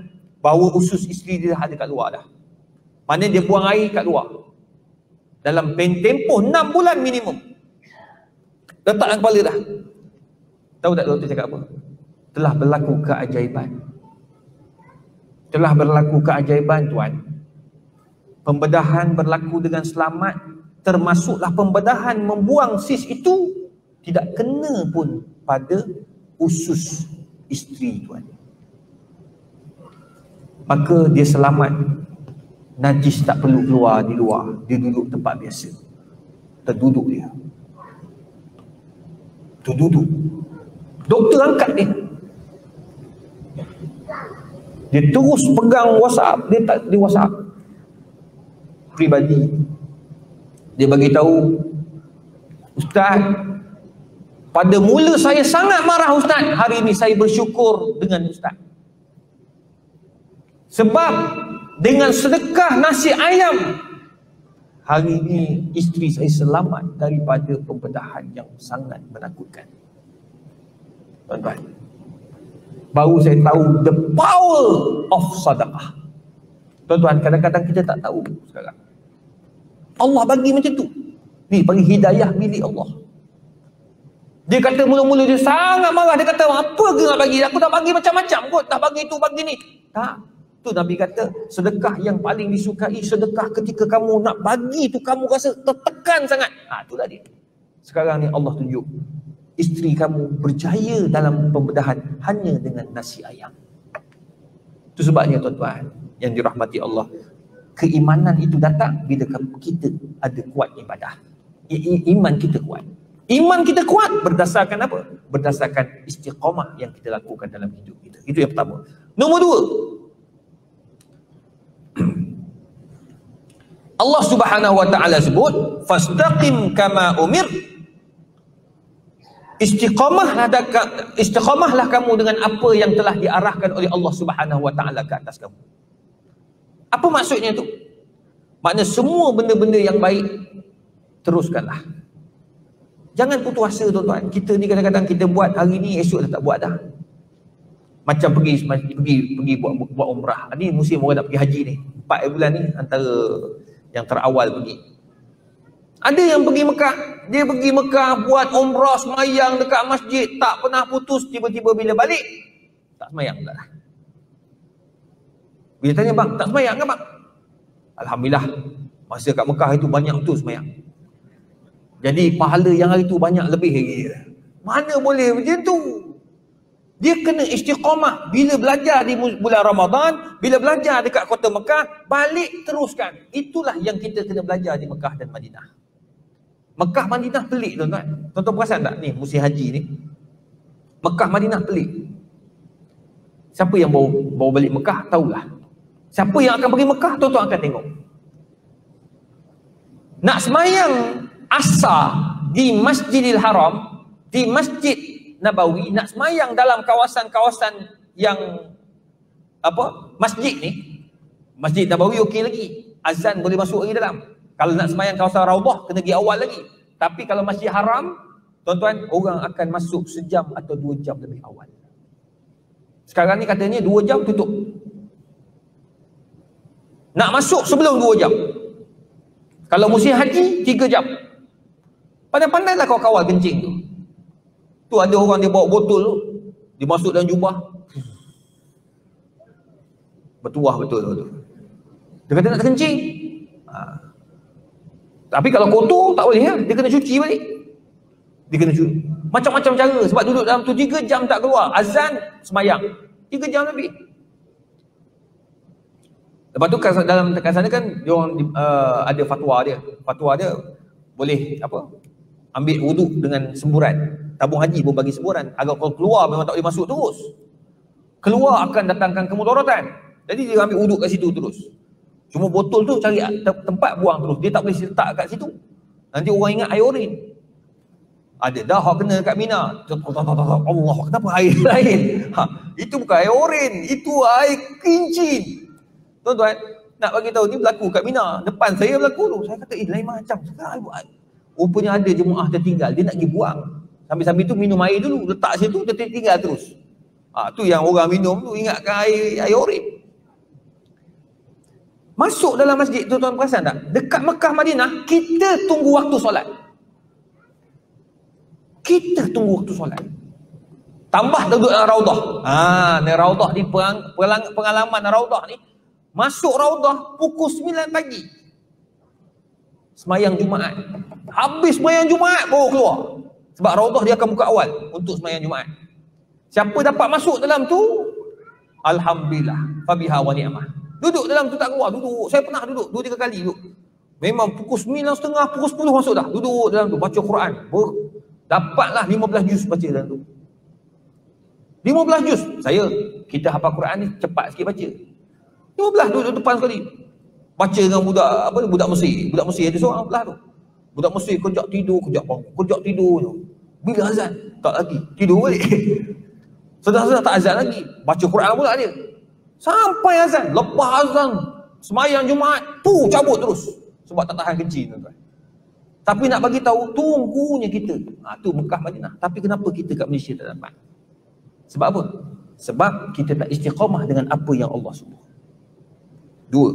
[SPEAKER 1] bahawa usus isteri dia dah ada kat luar dah. Mana dia buang air kat luar. Dalam tempoh 6 bulan minimum. Letak dalam kepala dah. Tahu tak doktor cakap apa? Telah berlaku keajaiban. Telah berlaku keajaiban tuan. Pembedahan berlaku dengan selamat termasuklah pembedahan membuang sis itu tidak kena pun pada usus isteri tuan. Maka dia selamat. Najis tak perlu keluar di luar. Dia duduk tempat biasa. Terduduk dia. Terduduk. Doktor angkat dia. Dia terus pegang WhatsApp. Dia tak di WhatsApp. Pribadi. Dia bagi tahu Ustaz pada mula saya sangat marah Ustaz hari ini saya bersyukur dengan Ustaz sebab dengan sedekah nasi ayam hari ini isteri saya selamat daripada pembedahan yang sangat menakutkan tuan-tuan baru saya tahu the power of sadaqah tuan-tuan kadang-kadang kita tak tahu sekarang Allah bagi macam tu. Ni bagi hidayah milik Allah. Dia kata mula-mula dia sangat marah. Dia kata apa ke nak bagi? Aku nak bagi macam-macam kot. Tak bagi tu bagi ni. Tak. Tu Nabi kata sedekah yang paling disukai sedekah ketika kamu nak bagi tu kamu rasa tertekan sangat. Ha itulah dia. Sekarang ni Allah tunjuk isteri kamu berjaya dalam pembedahan hanya dengan nasi ayam. Itu sebabnya tuan-tuan yang dirahmati Allah keimanan itu datang bila kita ada kuat ibadah. I- iman kita kuat. Iman kita kuat berdasarkan apa? Berdasarkan istiqamah yang kita lakukan dalam hidup kita. Itu yang pertama. Nombor dua. Allah Subhanahu wa taala sebut, "Fastaqim kama umir." Istiqamahlah istiqamahlah kamu dengan apa yang telah diarahkan oleh Allah Subhanahu wa taala ke atas kamu. Apa maksudnya tu? Makna semua benda-benda yang baik teruskanlah. Jangan putus asa tuan-tuan. Kita ni kadang-kadang kita buat hari ni esok dah tak buat dah. Macam pergi pergi pergi buat buat umrah. Ini musim orang nak pergi haji ni. 4 bulan ni antara yang terawal pergi. Ada yang pergi Mekah, dia pergi Mekah buat umrah semayang dekat masjid, tak pernah putus tiba-tiba bila balik tak semayang pula lah. Bila tanya bang, tak semayang ke bang? Alhamdulillah, masa kat Mekah itu banyak tu semayang. Jadi pahala yang hari tu banyak lebih lagi. Mana boleh macam tu? Dia kena istiqamah bila belajar di bulan Ramadan, bila belajar dekat kota Mekah, balik teruskan. Itulah yang kita kena belajar di Mekah dan Madinah. Mekah Madinah pelik tuan-tuan. Tuan-tuan perasan tak ni musim haji ni? Mekah Madinah pelik. Siapa yang bawa bawa balik Mekah tahulah. Siapa yang akan pergi Mekah, tuan-tuan akan tengok. Nak semayang asa di Masjidil Haram, di Masjid Nabawi, nak semayang dalam kawasan-kawasan yang apa masjid ni, Masjid Nabawi okey lagi. Azan boleh masuk lagi dalam. Kalau nak semayang kawasan Raudah, kena pergi awal lagi. Tapi kalau Masjid Haram, tuan-tuan, orang akan masuk sejam atau dua jam lebih awal. Sekarang ni katanya dua jam tutup. Nak masuk sebelum 2 jam. Kalau musim haji, 3 jam. Pandai-pandailah kau kawal kencing tu. Tu ada orang dia bawa botol tu. Dia masuk dalam jubah. Bertuah betul tu. Dia kata nak terkencing. Ha. Tapi kalau kotor, tak boleh ya. Dia kena cuci balik. Dia kena cuci. Macam-macam cara. Sebab duduk dalam tu 3 jam tak keluar. Azan, semayang. 3 jam lebih. Lepas tu dalam kat sana kan dia orang uh, ada fatwa dia. Fatwa dia boleh apa? Ambil wuduk dengan semburan. Tabung haji pun bagi semburan. Agar kalau keluar memang tak boleh masuk terus. Keluar akan datangkan kemudaratan. Jadi dia ambil wuduk kat situ terus. Cuma botol tu cari tempat buang terus. Dia tak boleh letak kat situ. Nanti orang ingat air urin. Ada dah kena kat Mina. Allah, kenapa air lain? Ha, itu bukan air urin, itu air kincin. Tuan-tuan, nak bagi tahu ni berlaku kat Mina. Depan saya berlaku tu. Saya kata, eh lain macam. Rupanya ada jemaah tertinggal, dia nak pergi buang. Sambil-sambil tu minum air dulu, letak situ, dia tertinggal terus. Ha, tu yang orang minum tu ingatkan air, air urin. Masuk dalam masjid tu tuan perasan tak? Dekat Mekah Madinah, kita tunggu waktu solat. Kita tunggu waktu solat. Tambah duduk dalam raudah. Ha, ni raudah ni pengalaman raudah ni. Masuk raudah pukul 9 pagi. Semayang Jumaat. Habis semayang Jumaat baru keluar. Sebab raudah dia akan buka awal untuk semayang Jumaat. Siapa dapat masuk dalam tu? Alhamdulillah. Fabiha wa ni'mah. Duduk dalam tu tak keluar. Duduk. Saya pernah duduk. Dua tiga kali duduk. Memang pukul sembilan setengah, pukul sepuluh masuk dah. Duduk dalam tu. Baca Quran. Ber Dapatlah 15 juz baca dalam tu. 15 juz. Saya, kita hafal Quran ni cepat sikit baca. 15 duduk depan sekali. Baca dengan budak, apa budak Mesir. Budak Mesir ada seorang belah tu. Budak Mesir kejap tidur, kejap bangun. Kejap tidur. Bila azan? Tak lagi. Tidur balik. Sedang-sedang tak azan lagi. Baca Quran pula dia. Sampai azan. Lepas azan. Semayang Jumaat. Tu cabut terus. Sebab tak tahan kencing tuan-tuan. Tapi nak bagi tahu tunggunya kita. Ha, tu Mekah Madinah. Tapi kenapa kita kat Malaysia tak dapat? Sebab apa? Sebab kita tak istiqamah dengan apa yang Allah suruh. Dua.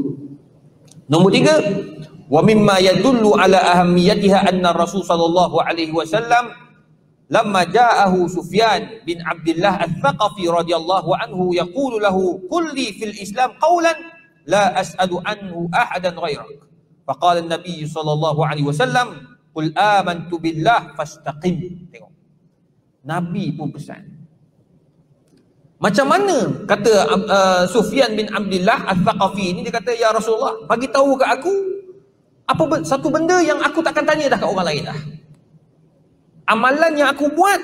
[SPEAKER 1] Nombor tiga. Wa mimma yadullu ala ahamiyatiha anna Rasul sallallahu alaihi wasallam lamma ja'ahu Sufyan bin Abdullah Al-Thaqafi radhiyallahu anhu yaqulu lahu kulli fil Islam qawlan la as'alu anhu ahadan ghairak. Faqala Nabi sallallahu alaihi wasallam, "Qul amantu billah fastaqim." Tengok. Nabi pun pesan. Macam mana kata uh, Sufyan bin Abdullah Al-Thaqafi ni dia kata ya Rasulullah bagi tahu ke aku apa satu benda yang aku takkan tanya dah kat orang lain dah. Amalan yang aku buat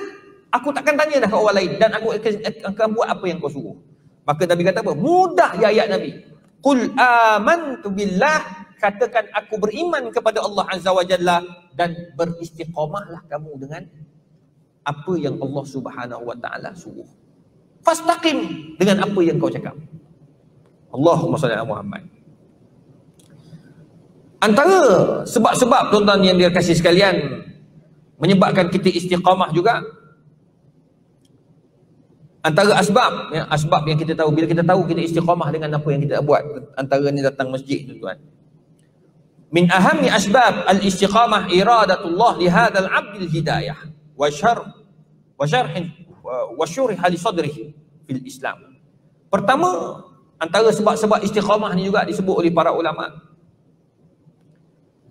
[SPEAKER 1] aku takkan tanya dah kat orang lain dan aku akan, akan buat apa yang kau suruh. Maka Nabi kata apa? Mudah ya ayat Nabi. Qul amantu billah katakan aku beriman kepada Allah Azza wa Jalla dan beristiqamahlah kamu dengan apa yang Allah Subhanahu wa taala suruh. Fastaqim dengan apa yang kau cakap. Allahumma salli ala Muhammad. Antara sebab-sebab tuan-tuan yang dia kasih sekalian menyebabkan kita istiqamah juga antara asbab ya, asbab yang kita tahu bila kita tahu kita istiqamah dengan apa yang kita buat antara ni datang masjid tuan-tuan min ahammi asbab al-istiqamah iradatullah li hadzal 'abd al-hidayah wa syar wa syarh wa syurih li sadrihi fil Islam. Pertama, antara sebab-sebab istiqamah ni juga disebut oleh para ulama.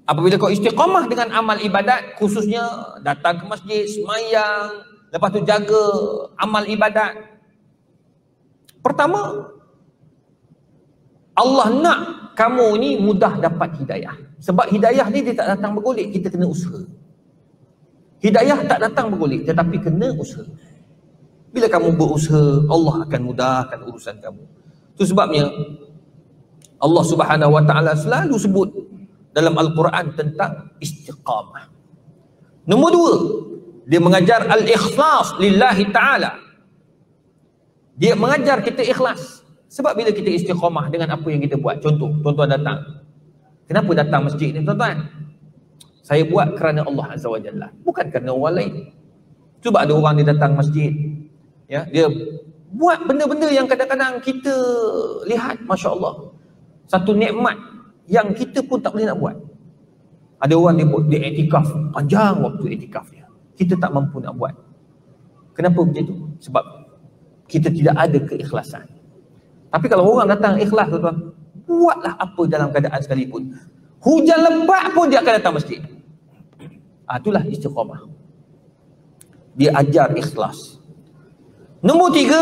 [SPEAKER 1] Apabila kau istiqamah dengan amal ibadat, khususnya datang ke masjid, semayang, lepas tu jaga amal ibadat. Pertama, Allah nak kamu ni mudah dapat hidayah. Sebab hidayah ni dia tak datang bergolek, kita kena usaha. Hidayah tak datang bergolek, tetapi kena usaha. Bila kamu berusaha, Allah akan mudahkan urusan kamu. Itu sebabnya Allah Subhanahu Wa Taala selalu sebut dalam Al-Quran tentang istiqamah. Nombor dua, dia mengajar al-ikhlas lillahi ta'ala. Dia mengajar kita ikhlas. Sebab bila kita istiqamah dengan apa yang kita buat, contoh, tuan-tuan datang. Kenapa datang masjid ni tuan-tuan? Saya buat kerana Allah Azza wa Jalla. Bukan kerana orang lain. Cuba ada orang dia datang masjid. Ya, dia buat benda-benda yang kadang-kadang kita lihat, Masya Allah. Satu nikmat yang kita pun tak boleh nak buat. Ada orang dia buat, etikaf. Panjang waktu etikaf dia. Kita tak mampu nak buat. Kenapa begitu? Sebab kita tidak ada keikhlasan. Tapi kalau orang datang ikhlas tuan-tuan, buatlah apa dalam keadaan sekalipun. Hujan lebat pun dia akan datang masjid. Ah, itulah istiqamah. Dia ajar ikhlas. Nombor tiga,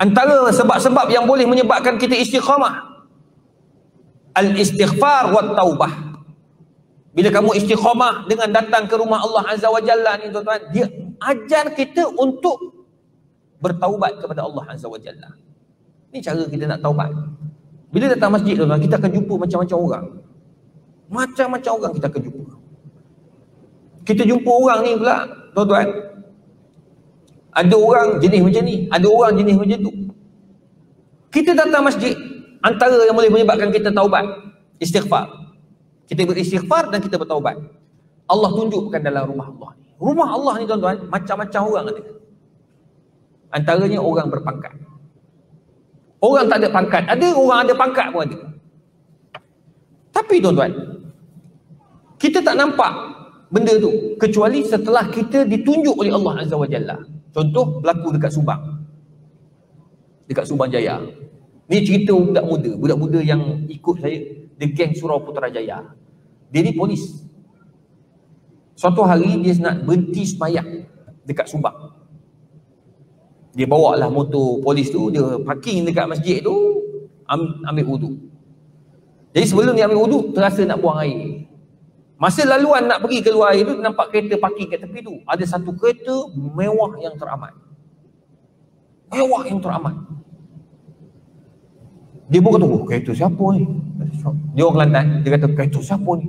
[SPEAKER 1] antara sebab-sebab yang boleh menyebabkan kita istiqamah. Al-istighfar wa taubah. Bila kamu istiqamah dengan datang ke rumah Allah Azza wa Jalla ni tuan-tuan, dia ajar kita untuk bertaubat kepada Allah Azza wa Jalla. Ini cara kita nak taubat. Bila datang masjid tuan-tuan, kita akan jumpa macam-macam orang. Macam-macam orang kita akan jumpa. Kita jumpa orang ni pula, tuan-tuan. Ada orang jenis macam ni, ada orang jenis macam tu. Kita datang masjid, antara yang boleh menyebabkan kita taubat, istighfar. Kita beristighfar dan kita bertaubat. Allah tunjukkan dalam rumah Allah ni. Rumah Allah ni tuan-tuan, macam-macam orang ada. Antaranya orang berpangkat. Orang tak ada pangkat, ada orang ada pangkat pun ada. Tapi tuan-tuan, kita tak nampak benda tu kecuali setelah kita ditunjuk oleh Allah Azza wa Jalla. Contoh berlaku dekat Subang. Dekat Subang Jaya. Ni cerita budak muda, budak muda yang ikut saya, the gang Surau Putrajaya. Dia ni polis. Suatu hari dia nak berhenti semayang dekat Subang. Dia bawa lah motor polis tu, dia parking dekat masjid tu, ambil wudu. Jadi sebelum dia ambil wudu, terasa nak buang air. Masa laluan nak pergi keluar air tu, nampak kereta parking kat tepi tu. Ada satu kereta mewah yang teramat. Mewah yang teramat. Dia pun kata, oh kereta siapa ni? Dia orang Kelantan, dia kata, kereta siapa ni?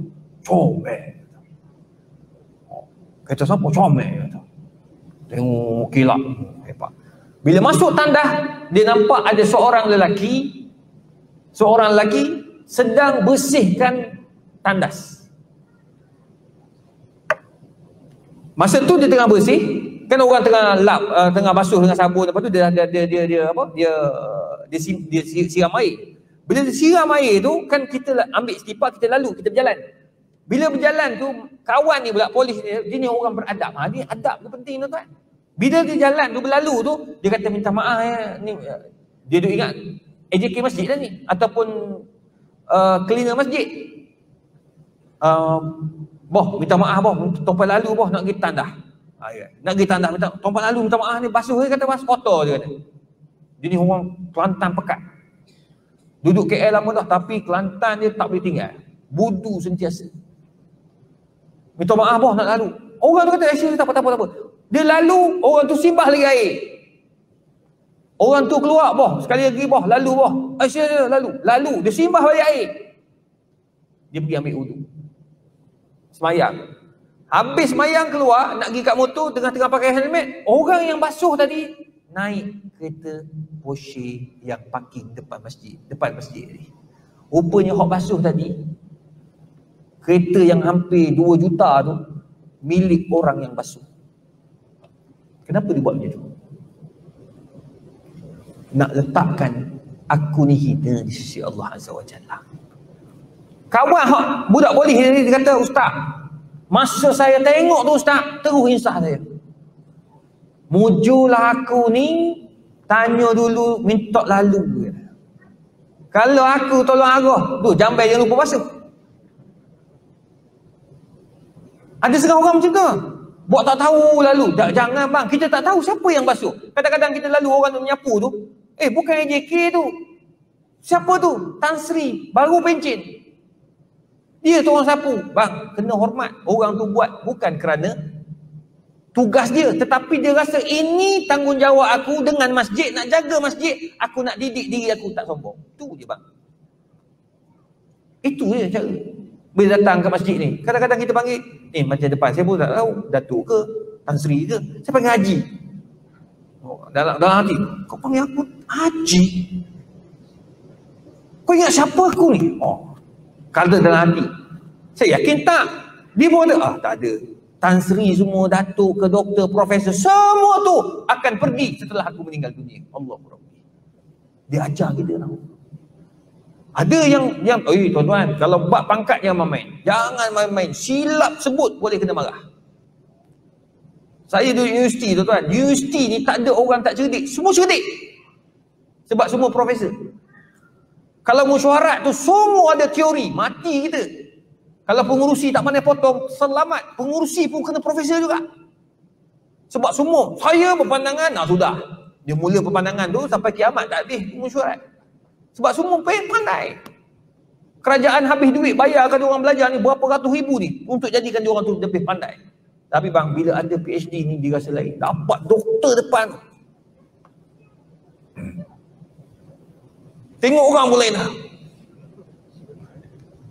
[SPEAKER 1] Comel. Kereta siapa? Comel. Tengok kilat. Hebat. Bila masuk tandas, dia nampak ada seorang lelaki, seorang lelaki sedang bersihkan tandas. Masa tu dia tengah bersih, kan orang tengah lap, uh, tengah basuh dengan sabun, lepas tu dia dia dia dia, dia apa? Dia dia, dia, dia siram air. Bila dia siram air tu kan kita ambil istighfar kita lalu kita berjalan. Bila berjalan tu kawan ni pula polis ni dia ni orang beradab. Ha ni adab tu penting tuan-tuan. Bila dia jalan tu berlalu tu dia kata minta maaf ya ni dia duk ingat AJK masjid dah ni ataupun uh, cleaner masjid. Uh, boh minta maaf boh tumpah lalu boh nak pergi tandah. Ha, ya. Nak pergi tandah minta tumpah lalu minta maaf ni basuh dia kata basuh kotor dia kata. Dia ni orang Kelantan pekat. Duduk KL lama dah tapi Kelantan dia tak boleh tinggal. Budu sentiasa. Minta maaf boh nak lalu. Orang tu kata tak apa tak apa tak apa. Dia lalu orang tu simbah lagi air. Orang tu keluar boh sekali lagi boh lalu boh. Actually lalu lalu dia simbah balik air. Dia pergi ambil wudu. Semayang. Habis semayang keluar nak pergi kat motor tengah-tengah pakai helmet, orang yang basuh tadi naik kereta Porsche yang parking depan masjid, depan masjid ni. Rupanya hok basuh tadi kereta yang hampir 2 juta tu milik orang yang basuh. Kenapa dia buat macam tu? Nak letakkan aku ni hina di sisi Allah Azza wa Jalla. Kawan hok budak boleh ni dia kata ustaz, masa saya tengok tu ustaz, terus insah saya. Mujulah aku ni Tanya dulu minta lalu. Kalau aku tolong arah Tu jambai jangan lupa basuh Ada setengah orang macam tu. Buat tak tahu lalu. Tak, Jangan bang. Kita tak tahu siapa yang basuh. Kadang-kadang kita lalu orang tu menyapu tu. Eh bukan AJK tu. Siapa tu? Tan Sri. Baru pencin Dia tu orang sapu. Bang kena hormat. Orang tu buat bukan kerana tugas dia tetapi dia rasa ini tanggungjawab aku dengan masjid nak jaga masjid. Aku nak didik diri aku tak sombong. Tu je bang. Itu je cara. Bila datang ke masjid ni kadang-kadang kita panggil eh macam depan saya pun tak tahu datuk ke Tan Sri ke saya panggil haji. Oh, dalam, dalam hati kau panggil aku haji? Kau ingat siapa aku ni? Oh kalau dalam hati saya yakin tak. Dia pun ada ah tak ada Tan Sri semua, datuk ke doktor, profesor, semua tu akan pergi setelah aku meninggal dunia. Allah Dia ajar kita tahu. Ada yang yang oh tuan-tuan, kalau bab pangkat jangan main. Jangan main-main. Silap sebut boleh kena marah. Saya duduk universiti tuan-tuan. Universiti ni tak ada orang tak cerdik. Semua cerdik. Sebab semua profesor. Kalau mesyuarat tu semua ada teori. Mati kita. Kalau pengurusi tak pandai potong, selamat. Pengurusi pun kena profesor juga. Sebab semua, saya berpandangan, nah sudah. Dia mula berpandangan tu sampai kiamat tak habis mesyuarat. Sebab semua pandai. Kerajaan habis duit bayarkan orang belajar ni berapa ratus ribu ni untuk jadikan dia orang tu lebih pandai. Tapi bang, bila ada PhD ni dia rasa lain. Dapat doktor depan. Tengok orang pun lain lah.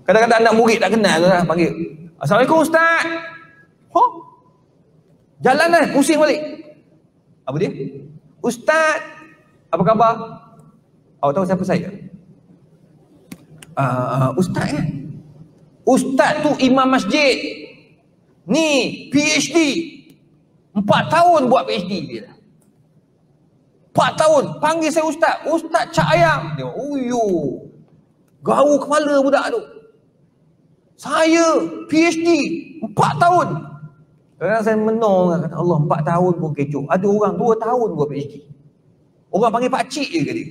[SPEAKER 1] Kadang-kadang anak murid tak kenal lah panggil. Assalamualaikum Ustaz. Ho? Jalan lah, pusing balik. Apa dia? Ustaz, apa khabar? Awak tahu siapa saya? Uh, Ustaz kan? Ustaz tu imam masjid. Ni PhD. Empat tahun buat PhD dia. Empat tahun. Panggil saya Ustaz. Ustaz Cak Ayam. Dia, uyo. Garu kepala budak tu. Saya PhD. Empat tahun. Kadang saya menong kata Allah empat tahun pun kecoh. Ada orang dua tahun buat PhD. Orang panggil pak cik je kata.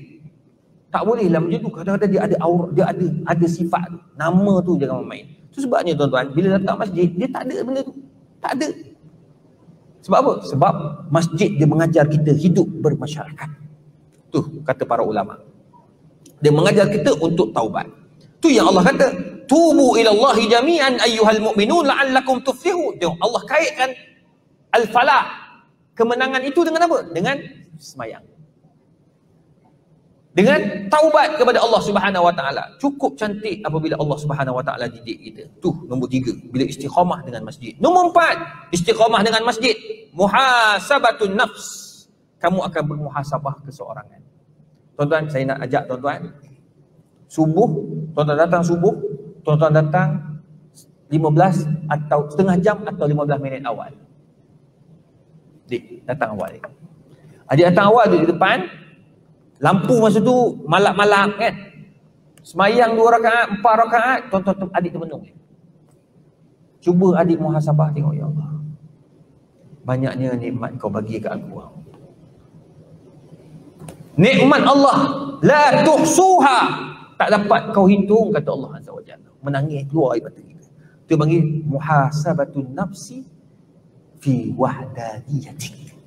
[SPEAKER 1] Tak boleh lah macam tu. Kadang-kadang dia ada aura, dia ada ada sifat tu. Nama tu jangan main. Itu sebabnya tuan-tuan, bila datang masjid, dia tak ada benda tu. Tak ada. Sebab apa? Sebab masjid dia mengajar kita hidup bermasyarakat. Tu kata para ulama. Dia mengajar kita untuk taubat. Tu yang Allah kata, tubu ila Allah jami'an ayyuhal mu'minun la'allakum tuflihun. Tengok Allah kaitkan al-falah. Kemenangan itu dengan apa? Dengan semayang. Dengan taubat kepada Allah Subhanahu wa taala. Cukup cantik apabila Allah Subhanahu wa taala didik kita. Tu nombor tiga. Bila istiqamah dengan masjid. Nombor empat. Istiqamah dengan masjid. Muhasabatun nafs. Kamu akan bermuhasabah keseorangan. Tuan-tuan, saya nak ajak tuan-tuan. Subuh, tuan-tuan datang subuh. Tuan-tuan datang 15 atau setengah jam atau 15 minit awal. Dik, datang awal. Adik datang awal di depan, Lampu masa tu malap-malap kan. Semayang dua rakaat, empat rakaat, tuan-tuan adik termenung. Cuba adik muhasabah tengok ya Allah. Banyaknya nikmat kau bagi ke aku. Nikmat Allah la tuhsuha. Tak dapat kau hitung kata Allah Azza wa Jalla. Menangis keluar air mata kita. Itu panggil muhasabatun nafsi fi wahdaniyatik.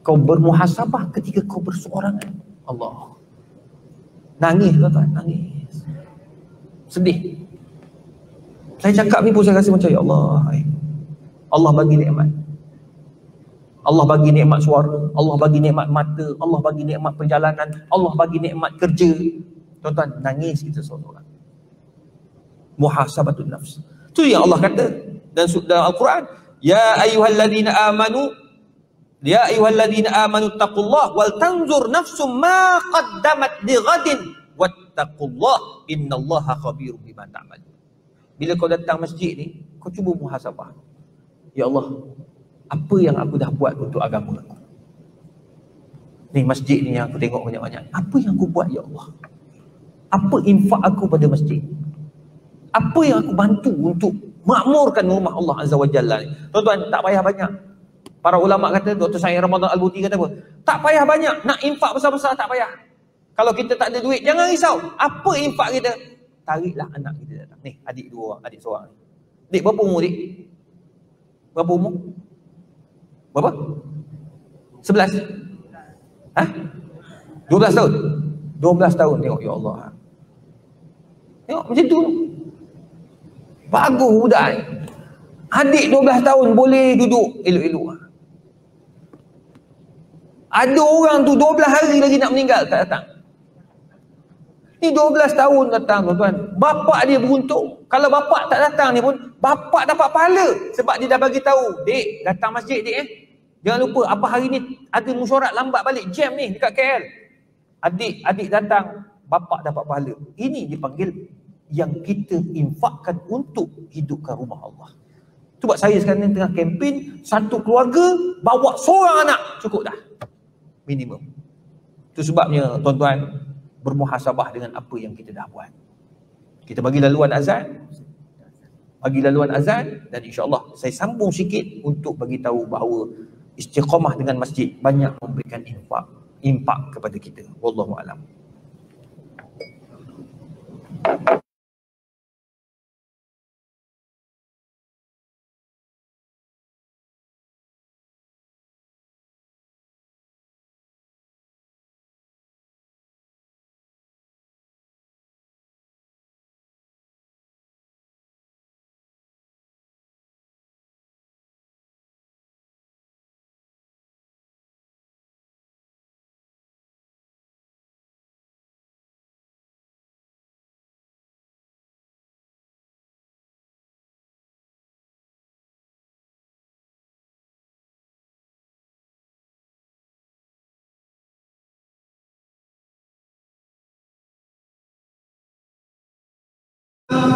[SPEAKER 1] Kau bermuhasabah ketika kau berseorangan. Allah. Nangis tuan-tuan, nangis. Sedih. Saya cakap ni pun saya rasa macam ya Allah. Allah bagi nikmat. Allah bagi nikmat suara, Allah bagi nikmat mata, Allah bagi nikmat perjalanan, Allah bagi nikmat kerja. Tuan-tuan, nangis kita seorang-orang. Muhasabatun nafs. Itu yang Allah kata dan dalam Al-Quran, Ya ayyuhalladzina amanu Ya ayyuhalladzina amanu taqullah wal tanzur nafsum ma qaddamat lighadin wattaqullah innallaha khabirum bima ta'malun. Bila kau datang masjid ni, kau cuba muhasabah. Ya Allah, apa yang aku dah buat untuk agama aku? Ni masjid ni yang aku tengok banyak-banyak. Apa yang aku buat ya Allah? Apa infak aku pada masjid? Apa yang aku bantu untuk makmurkan rumah Allah Azza wa Jalla ni? Tuan-tuan, tak payah banyak. Para ulama kata, Dr. Sayyid Ramadan Al-Buti kata apa? Tak payah banyak, nak infak besar-besar tak payah. Kalau kita tak ada duit, jangan risau. Apa infak kita? Tariklah anak kita datang. Ni, adik dua orang, adik seorang. Dik, berapa umur dik? Berapa umur? Berapa? Sebelas? Hah? Dua belas tahun? Dua belas tahun, tengok, ya Allah. Tengok, macam tu. Bagus budak ni. Adik 12 tahun boleh duduk elok-elok. Ada orang tu 12 hari lagi nak meninggal tak datang. Ni 12 tahun datang tuan-tuan. Bapak dia beruntung. Kalau bapak tak datang ni pun, bapak dapat pahala. Sebab dia dah bagi tahu, Dek, datang masjid dek eh. Jangan lupa, apa hari ni ada musyarat lambat balik. Jam ni dekat KL. Adik, adik datang, bapak dapat pahala. Ini dipanggil yang kita infakkan untuk hidupkan rumah Allah. Sebab saya sekarang ni tengah kempen, satu keluarga bawa seorang anak. Cukup dah minimum. Itu sebabnya tuan-tuan bermuhasabah dengan apa yang kita dah buat. Kita bagi laluan azan, bagi laluan azan dan insya-Allah saya sambung sikit untuk bagi tahu bahawa istiqamah dengan masjid banyak memberikan infak, impak kepada kita. Wallahu a'lam.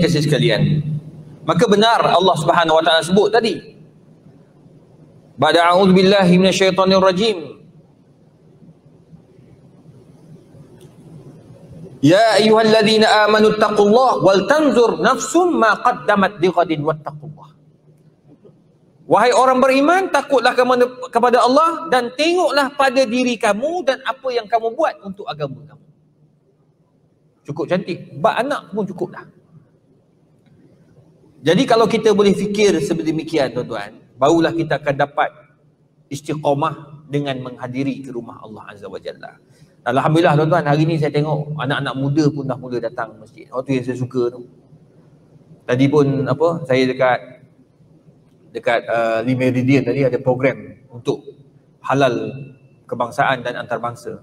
[SPEAKER 1] dikasih sekalian. Maka benar Allah Subhanahu wa taala sebut tadi. Ba'da a'udzu billahi minasyaitonir rajim. Ya ayyuhalladzina amanu taqullaha wal tanzur nafsum ma qaddamat lighadin wattaqullah. Wahai orang beriman, takutlah kepada Allah dan tengoklah pada diri kamu dan apa yang kamu buat untuk agama kamu. Cukup cantik. Bak anak pun cukup dah. Jadi kalau kita boleh fikir sedemikian tuan-tuan, barulah kita akan dapat istiqamah dengan menghadiri ke rumah Allah Azza wa Jalla. Alhamdulillah tuan-tuan, hari ni saya tengok anak-anak muda pun dah mula datang masjid. Oh tu yang saya suka tu. Tadi pun apa, saya dekat dekat uh, Meridian tadi ada program untuk halal kebangsaan dan antarabangsa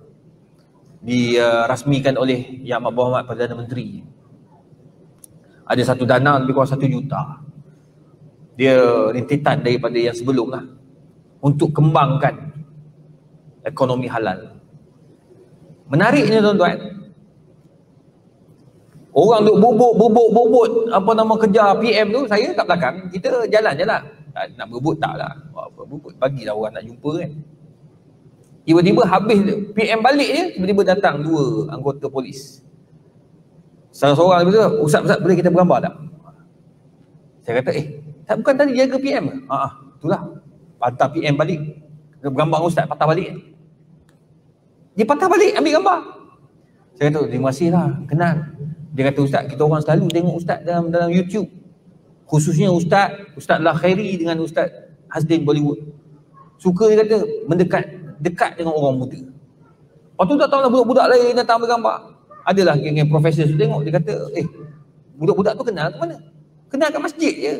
[SPEAKER 1] dirasmikan uh, oleh Yang Amat Berhormat Perdana Menteri ada satu dana lebih kurang satu juta. Dia rintitan daripada yang sebelum lah. Untuk kembangkan ekonomi halal. Menariknya tuan-tuan. Orang duk bubuk bubuk bubuk apa nama kerja PM tu saya kat belakang kita jalan je lah. Nak berebut tak lah. Apa bubut bagilah orang nak jumpa kan. Tiba-tiba habis PM balik je tiba-tiba datang dua anggota polis Seorang-seorang dia kata, Ustaz-Ustaz boleh kita bergambar tak? Saya kata, eh, tak bukan tadi jaga PM ke? Haa, ah, itulah. Patah PM balik. Dia bergambar Ustaz, patah balik. Dia patah balik, ambil gambar. Saya kata, terima kasih lah, kenal. Dia kata, Ustaz, kita orang selalu tengok Ustaz dalam dalam YouTube. Khususnya Ustaz, Ustaz Khairi dengan Ustaz Hasdin Bollywood. Suka dia kata, mendekat dekat dengan orang muda. Lepas tu tak tahu lah budak-budak lain datang bergambar adalah geng-geng profesor tu tengok dia kata eh budak-budak tu kenal ke mana? Kenal kat masjid je.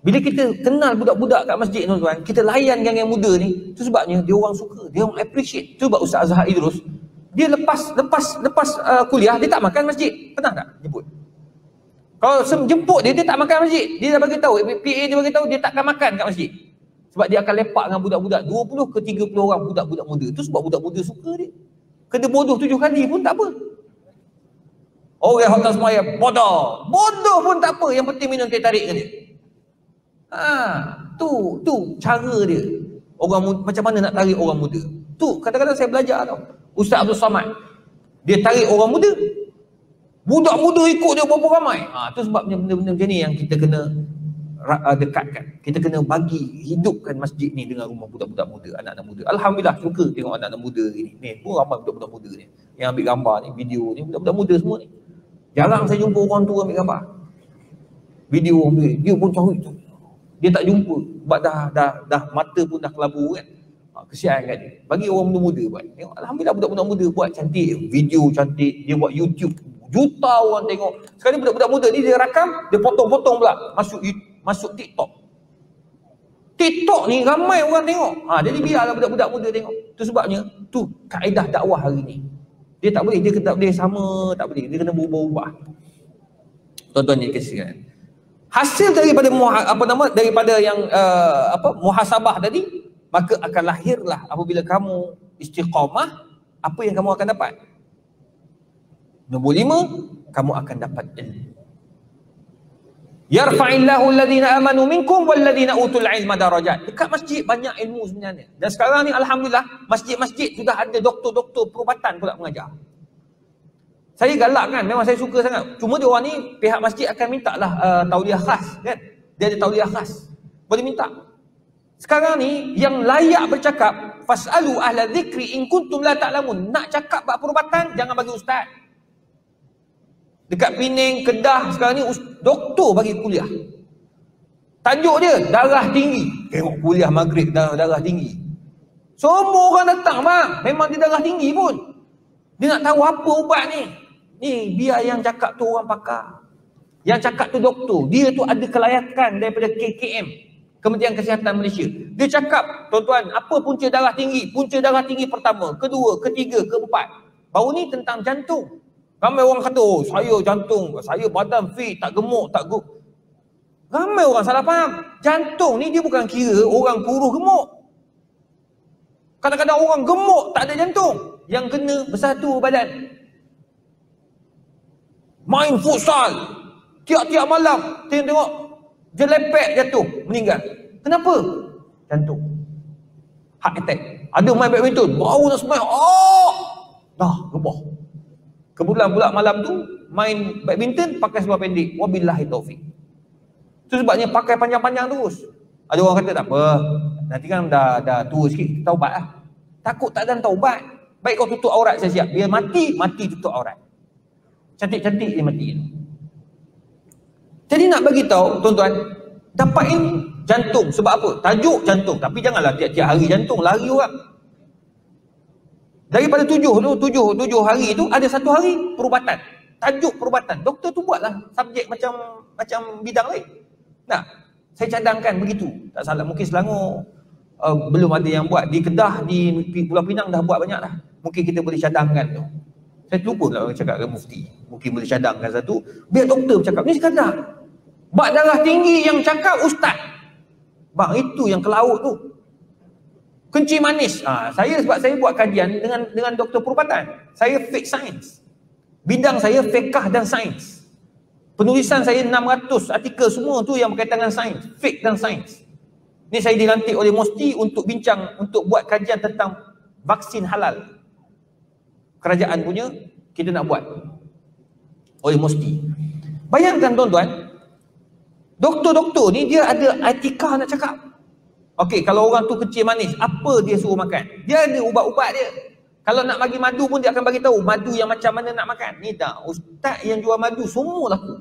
[SPEAKER 1] Bila kita kenal budak-budak kat masjid tuan-tuan kita layan geng-geng muda ni tu sebabnya dia orang suka dia orang appreciate. Tu sebab Ustaz Azhar Idrus dia lepas lepas lepas uh, kuliah dia tak makan masjid. Pernah tak jemput? Kalau jemput dia dia tak makan masjid. Dia dah bagi tahu PA dia bagi tahu dia takkan makan kat masjid. Sebab dia akan lepak dengan budak-budak 20 ke 30 orang budak-budak muda. Tu sebab budak muda suka dia kena bodoh tujuh kali pun tak apa Orang hotel semua bodoh. Bodoh pun tak apa. Yang penting minum teh tarik ke dia. Ha, tu, tu cara dia. Orang macam mana nak tarik orang muda. Tu, kadang-kadang saya belajar tau. Ustaz Abdul Samad. Dia tarik orang muda. Budak muda ikut dia berapa ramai. Ha, tu sebabnya benda-benda macam ni yang kita kena uh, dekatkan. Kita kena bagi, hidupkan masjid ni dengan rumah budak-budak muda, anak-anak muda. Alhamdulillah suka tengok anak-anak muda ni. Ni pun ramai budak-budak muda ni. Yang ambil gambar ni, video ni, budak-budak muda semua ni. Jarang saya jumpa orang tua ambil gambar. Video ambil, dia pun cari tu. Dia tak jumpa sebab dah dah dah mata pun dah kelabu kan. Ha, kesian kan dia. Bagi orang muda-muda buat. Tengok alhamdulillah budak-budak muda buat cantik, video cantik, dia buat YouTube. Juta orang tengok. Sekarang budak-budak muda ni dia rakam, dia potong-potong pula masuk masuk TikTok. TikTok ni ramai orang tengok. Ha, jadi biarlah budak-budak muda tengok. Tu sebabnya tu kaedah dakwah hari ni. Dia tak boleh, dia tak boleh sama, tak boleh. Dia kena berubah-ubah. Tuan-tuan ni kesian hasil daripada apa nama daripada yang uh, apa muhasabah tadi maka akan lahirlah apabila kamu istiqamah apa yang kamu akan dapat nombor lima kamu akan dapat ilmu yarfa'illahu alladhina amanu minkum walladhina utul ilma darajat dekat masjid banyak ilmu sebenarnya dan sekarang ni alhamdulillah masjid-masjid sudah ada doktor-doktor perubatan pula mengajar saya galak kan, memang saya suka sangat. Cuma dia orang ni, pihak masjid akan minta lah uh, tauliah khas kan. Dia ada tauliah khas. Boleh minta. Sekarang ni, yang layak bercakap, Fas'alu ahla zikri in kuntum la ta'lamun. Nak cakap bak perubatan, jangan bagi ustaz. Dekat Pening, Kedah, sekarang ni, doktor bagi kuliah. Tajuk dia, darah tinggi. Tengok kuliah maghrib, darah, darah tinggi. Semua orang datang, bang. Memang dia darah tinggi pun. Dia nak tahu apa ubat ni. Ni biar yang cakap tu orang pakar. Yang cakap tu doktor. Dia tu ada kelayakan daripada KKM. Kementerian Kesihatan Malaysia. Dia cakap, tuan-tuan, apa punca darah tinggi? Punca darah tinggi pertama, kedua, ketiga, keempat. Baru ni tentang jantung. Ramai orang kata, oh saya jantung, saya badan fit, tak gemuk, tak gemuk. Ramai orang salah faham. Jantung ni dia bukan kira orang kurus gemuk. Kadang-kadang orang gemuk tak ada jantung. Yang kena bersatu badan. Main futsal. Tiap-tiap malam tengok tengok. Dia lepek jatuh meninggal. Kenapa? Jantung. Heart attack. Ada main badminton. Baru nak semai oh! Dah rebah kebetulan pula malam tu main badminton pakai seluar pendek. Wabillahi taufik tu sebabnya pakai panjang-panjang terus. Ada orang kata tak apa nanti kan dah dah tua sikit taubat lah. Takut tak ada taubat. Baik kau tutup aurat saya siap. Biar mati mati tutup aurat. Cantik-cantik dia mati. Jadi nak bagi tahu tuan-tuan, dapatin jantung. Sebab apa? Tajuk jantung. Tapi janganlah tiap-tiap hari jantung. Lari orang. Daripada tujuh tu, tujuh, tujuh hari tu ada satu hari perubatan. Tajuk perubatan. Doktor tu buatlah subjek macam macam bidang lain. Nah, saya cadangkan begitu. Tak salah mungkin Selangor uh, belum ada yang buat di Kedah di Pulau Pinang dah buat banyak dah. Mungkin kita boleh cadangkan tu. Saya lupa lah orang cakap dengan mufti. Mungkin boleh cadangkan satu. Biar doktor bercakap. Ni sekadar. Bak darah tinggi yang cakap ustaz. Bang itu yang ke laut tu. Kenci manis. Ha, saya sebab saya buat kajian dengan dengan doktor perubatan. Saya fake science. Bidang saya fekah dan sains. Penulisan saya 600 artikel semua tu yang berkaitan dengan sains. Fake dan sains. Ni saya dilantik oleh Mosti untuk bincang, untuk buat kajian tentang vaksin halal kerajaan punya kita nak buat oleh Mosti bayangkan tuan-tuan doktor-doktor ni dia ada etika nak cakap Okey, kalau orang tu kecil manis, apa dia suruh makan? Dia ada ubat-ubat dia. Kalau nak bagi madu pun dia akan bagi tahu madu yang macam mana nak makan. Ni tak, ustaz yang jual madu semua laku.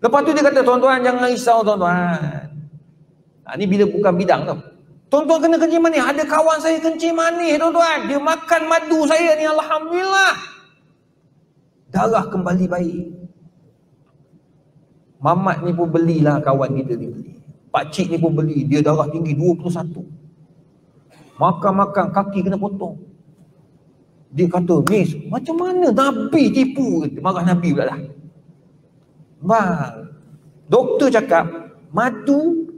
[SPEAKER 1] Lepas tu dia kata, tuan-tuan jangan risau tuan-tuan. Nah, ni bila bukan bidang tau. Tuan-tuan kena kencing manis. Ada kawan saya kencing manis tuan-tuan. Dia makan madu saya ni Alhamdulillah. Darah kembali baik. Mamat ni pun belilah kawan kita ni beli. Pakcik ni pun beli. Dia darah tinggi 21. Makan-makan kaki kena potong. Dia kata, Miss, macam mana Nabi tipu? Marah Nabi pula lah. Bang, doktor cakap, madu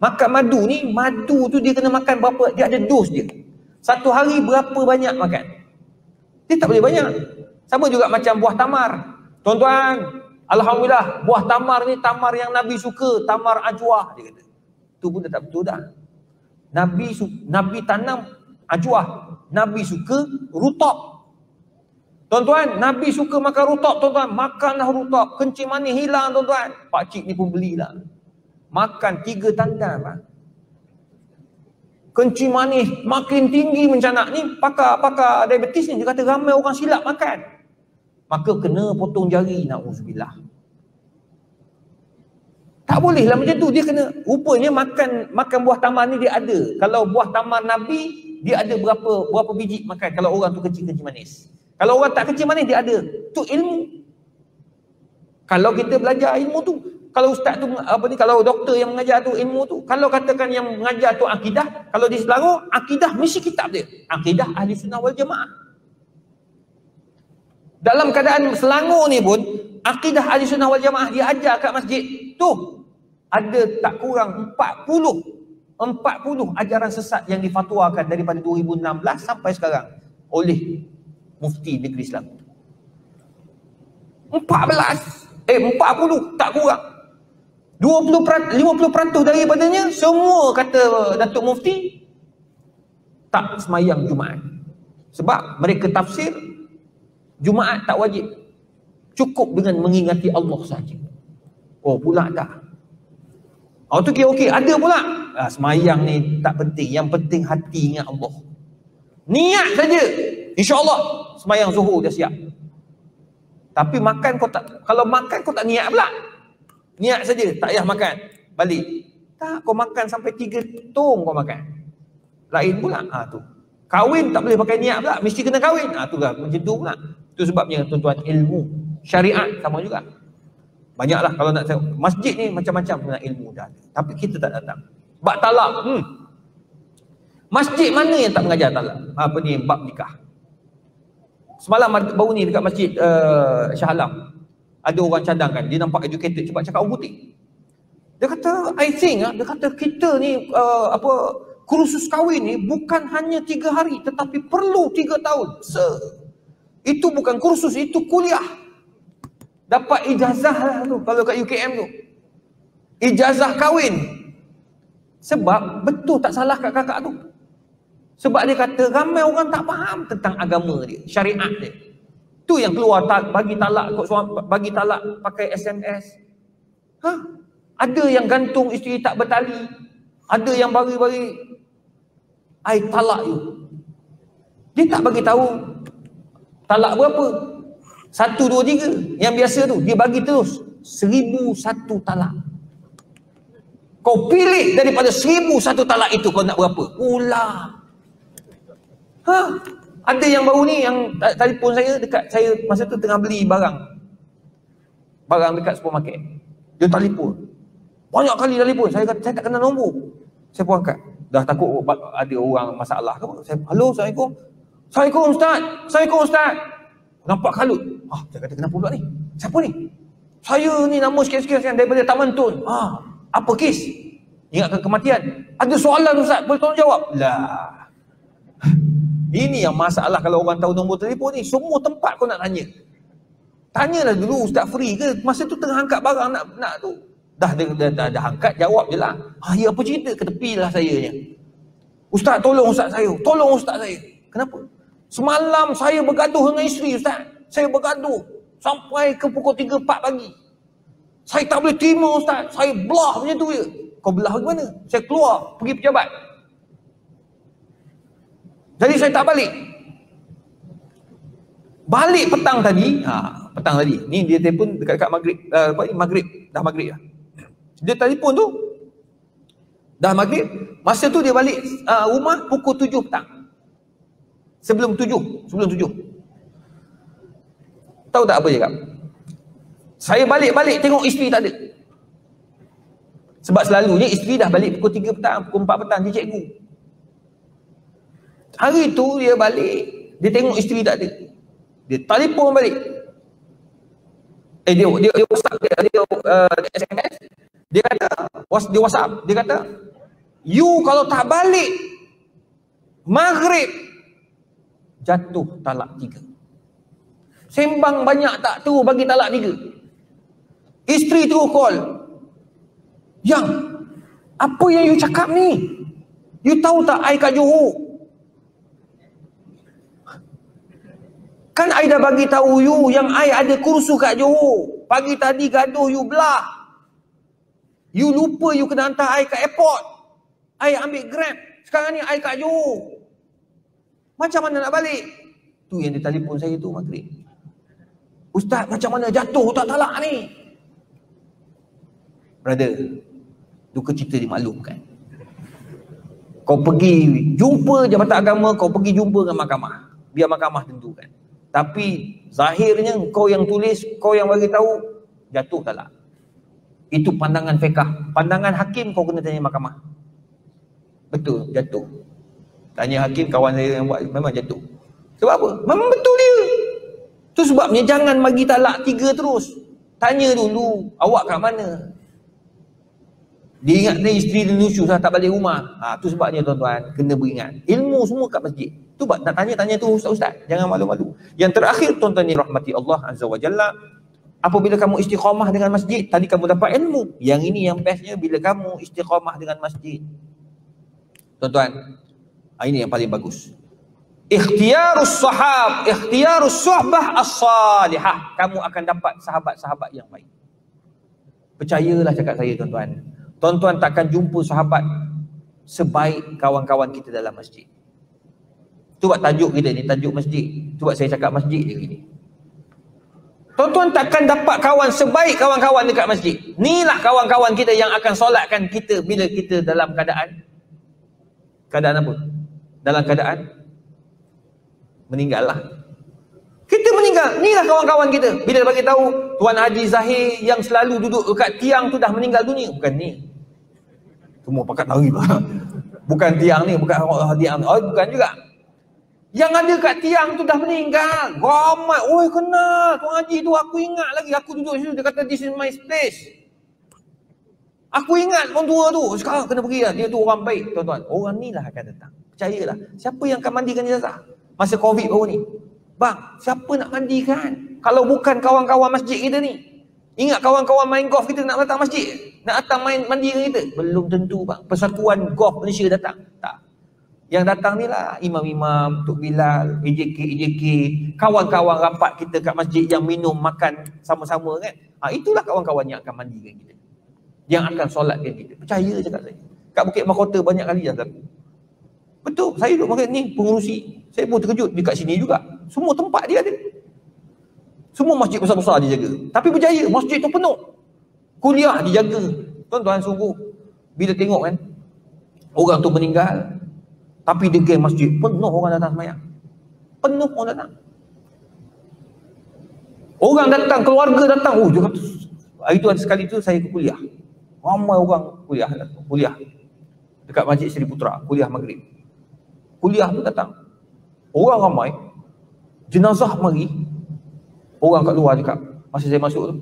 [SPEAKER 1] Makan madu ni, madu tu dia kena makan berapa, dia ada dos dia. Satu hari berapa banyak makan. Dia tak boleh banyak. Sama juga macam buah tamar. Tuan-tuan, Alhamdulillah, buah tamar ni tamar yang Nabi suka, tamar ajwah dia kata. Tu pun tak betul dah. Nabi Nabi tanam ajwah. Nabi suka rutab. Tuan-tuan, Nabi suka makan rutab, tuan-tuan. Makanlah rutab. Kencing manis hilang, tuan-tuan. Pakcik ni pun belilah. Makan tiga tandan, Pak. Kencing manis makin tinggi mencanak ni. Pakar-pakar diabetes ni, dia kata ramai orang silap makan. Maka kena potong jari, na'udzubillah. Tak boleh lah macam tu. Dia kena, rupanya makan makan buah taman ni dia ada. Kalau buah taman Nabi, dia ada berapa berapa biji makan kalau orang tu kencing-kencing manis. Kalau orang tak kecil manis dia ada. Tu ilmu. Kalau kita belajar ilmu tu, kalau ustaz tu apa ni kalau doktor yang mengajar tu ilmu tu, kalau katakan yang mengajar tu akidah, kalau di Selangor akidah mesti kitab dia. Akidah Ahli Sunnah wal Jamaah. Dalam keadaan Selangor ni pun akidah Ahli Sunnah wal Jamaah dia ajar kat masjid. Tu ada tak kurang 40 40 ajaran sesat yang difatwakan daripada 2016 sampai sekarang oleh mufti negeri Islam. 14 eh 40 tak kurang. 20 50% daripadanya semua kata Datuk Mufti tak semayang Jumaat. Sebab mereka tafsir Jumaat tak wajib. Cukup dengan mengingati Allah saja. Oh pula dah. Oh tu okey okey ada pula. Ah, semayang ni tak penting. Yang penting hati ingat Allah. Niat saja. InsyaAllah semayang zuhur dah siap. Tapi makan kau tak, kalau makan kau tak niat pula. Niat saja, tak payah makan. Balik. Tak, kau makan sampai tiga tong kau makan. Lain pula. Ha, tu. Kahwin tak boleh pakai niat pula. Mesti kena kahwin. Ha, tu lah. Macam tu pula. Itu sebabnya tuan-tuan ilmu. Syariat sama juga. Banyaklah kalau nak tengok. Masjid ni macam-macam nak ilmu dah. Tapi kita tak datang. Bak talak. Hmm. Masjid mana yang tak mengajar talak? Apa ni bab nikah? Semalam baru ni dekat masjid uh, Shah Alam. Ada orang cadangkan, dia nampak educated cepat cakap orang putih. Dia kata, I think, ah, dia kata kita ni uh, apa kursus kahwin ni bukan hanya tiga hari tetapi perlu tiga tahun. Se itu bukan kursus, itu kuliah. Dapat ijazah lah tu kalau kat UKM tu. Ijazah kahwin. Sebab betul tak salah kat kakak tu. Sebab dia kata ramai orang tak faham tentang agama dia, syariat dia. Tu yang keluar tak bagi talak kot bagi talak pakai SMS. Ha? Ada yang gantung isteri tak bertali. Ada yang bagi-bagi ai talak you. Dia tak bagi tahu talak berapa. Satu, dua, tiga. Yang biasa tu, dia bagi terus. Seribu satu talak. Kau pilih daripada seribu satu talak itu kau nak berapa? Ulah. Ha? Ada yang baru ni yang telefon saya dekat saya masa tu tengah beli barang. Barang dekat supermarket. Dia telefon. Banyak kali telefon. Saya kata saya tak kenal nombor. Saya pun angkat. Dah takut ada orang masalah ke apa. Saya, Halo, Assalamualaikum. Assalamualaikum Ustaz. Assalamualaikum Ustaz. Nampak kalut. Ah, saya kata kenapa pula ni? Siapa ni? Saya ni nama sekian-sekian daripada Taman Tun. Ah, apa kes? Ingatkan kematian. Ada soalan Ustaz, boleh tolong jawab? Lah. Ini yang masalah kalau orang tahu nombor telefon ni. Semua tempat kau nak tanya. Tanyalah dulu Ustaz Free ke. Masa tu tengah angkat barang nak nak tu. Dah dah, dah, dah, dah angkat jawab je lah. Ah, ya apa cerita? Ketepilah saya ni. Ustaz tolong Ustaz saya. Tolong Ustaz saya. Kenapa? Semalam saya bergaduh dengan isteri Ustaz. Saya bergaduh. Sampai ke pukul 3, 4 pagi. Saya tak boleh terima Ustaz. Saya belah macam tu je. Kau belah bagaimana? Saya keluar pergi pejabat. Jadi saya tak balik. Balik petang tadi, ha, petang tadi. Ni dia telefon dekat-dekat maghrib, uh, apa ni, maghrib, dah maghrib lah. Dia telefon tu, dah maghrib, masa tu dia balik uh, rumah pukul tujuh petang. Sebelum tujuh, sebelum tujuh. Tahu tak apa dia kata? Saya balik-balik tengok isteri tak ada. Sebab selalunya isteri dah balik pukul tiga petang, pukul empat petang, dia cikgu. Hari tu dia balik, dia tengok isteri tak ada. Dia telefon balik. Eh dia dia dia WhatsApp dia, dia, uh, dia SMS. Dia kata, dia WhatsApp, dia kata, "You kalau tak balik maghrib jatuh talak tiga." Sembang banyak tak tu bagi talak tiga. Isteri tu call. Yang apa yang you cakap ni? You tahu tak I kat Johor? Kan I dah bagi tahu you yang I ada kursus kat Johor. Pagi tadi gaduh you belah. You lupa you kena hantar I kat airport. I ambil grab. Sekarang ni I kat Johor. Macam mana nak balik? Tu yang dia telefon saya tu maghrib. Ustaz macam mana jatuh tak talak ni? Brother, duka cerita dimaklumkan. Kau pergi jumpa jabatan agama, kau pergi jumpa dengan mahkamah. Biar mahkamah tentukan. Tapi zahirnya kau yang tulis, kau yang bagi tahu jatuh talak. Itu pandangan fiqah. Pandangan hakim kau kena tanya mahkamah. Betul, jatuh. Tanya hakim kawan saya yang buat memang jatuh. Sebab apa? Memang betul dia. Tu sebabnya jangan bagi talak tiga terus. Tanya dulu, awak kat mana? Dia ingat dia isteri dia nusyus lah, tak balik rumah. Ha, tu sebabnya tuan-tuan, kena beringat. Ilmu semua kat masjid. Tu nak tanya-tanya tu ustaz-ustaz. Jangan malu-malu. Yang terakhir tuan-tuan ni rahmati Allah Azza wa Jalla. Apabila kamu istiqamah dengan masjid, tadi kamu dapat ilmu. Yang ini yang bestnya bila kamu istiqamah dengan masjid. Tuan-tuan, ini yang paling bagus. Ikhtiarus sahab, ikhtiarus suhbah as-salihah. Kamu akan dapat sahabat-sahabat yang baik. Percayalah cakap saya tuan-tuan. Tuan-tuan takkan jumpa sahabat sebaik kawan-kawan kita dalam masjid. Tu buat tajuk kita ni, tajuk masjid. Tu buat saya cakap masjid je gini. Tuan-tuan takkan dapat kawan sebaik kawan-kawan dekat masjid. Inilah kawan-kawan kita yang akan solatkan kita bila kita dalam keadaan keadaan apa? Dalam keadaan meninggal lah. Kita meninggal. Inilah kawan-kawan kita. Bila bagi tahu Tuan Haji Zahir yang selalu duduk dekat tiang tu dah meninggal dunia. Bukan ni. Semua pakat lari. Bukan tiang ni. Bukan tiang ni. Oh, bukan juga. Yang ada kat tiang tu dah meninggal. Ramai. Oi kenal. Tuan Haji tu aku ingat lagi. Aku duduk situ. Dia kata this is my space. Aku ingat orang tua tu. Sekarang kena pergi lah. Dia tu orang baik tuan-tuan. Orang ni lah akan datang. Percayalah. Siapa yang akan mandikan jenazah? Masa COVID baru ni. Bang, siapa nak mandikan? Kalau bukan kawan-kawan masjid kita ni. Ingat kawan-kawan main golf kita nak datang masjid? Nak datang main mandikan kita? Belum tentu bang. Persatuan golf Malaysia datang. Tak. Yang datang ni lah imam-imam, Tok Bilal, EJK, EJK, kawan-kawan rapat kita kat masjid yang minum, makan sama-sama kan. Ha, itulah kawan-kawan yang akan mandikan kita. Yang akan solatkan kita. Percaya cakap saya. Kat Bukit Mahkota banyak kali dah berlaku. Betul, saya duduk makan ni pengurusi. Saya pun terkejut dekat sini juga. Semua tempat dia ada. Semua masjid besar-besar dia jaga. Tapi berjaya, masjid tu penuh. Kuliah dijaga. Tuan-tuan sungguh. Bila tengok kan, orang tu meninggal, tapi game masjid penuh orang datang semayang. Penuh orang datang. Orang datang, keluarga datang. Oh, dia kata, hari tu ada sekali tu saya ke kuliah. Ramai orang kuliah kuliah. Dekat Masjid Seri Putra, kuliah maghrib. Kuliah tu datang. Orang ramai. Jenazah mari. Orang kat luar cakap. Masa saya masuk tu.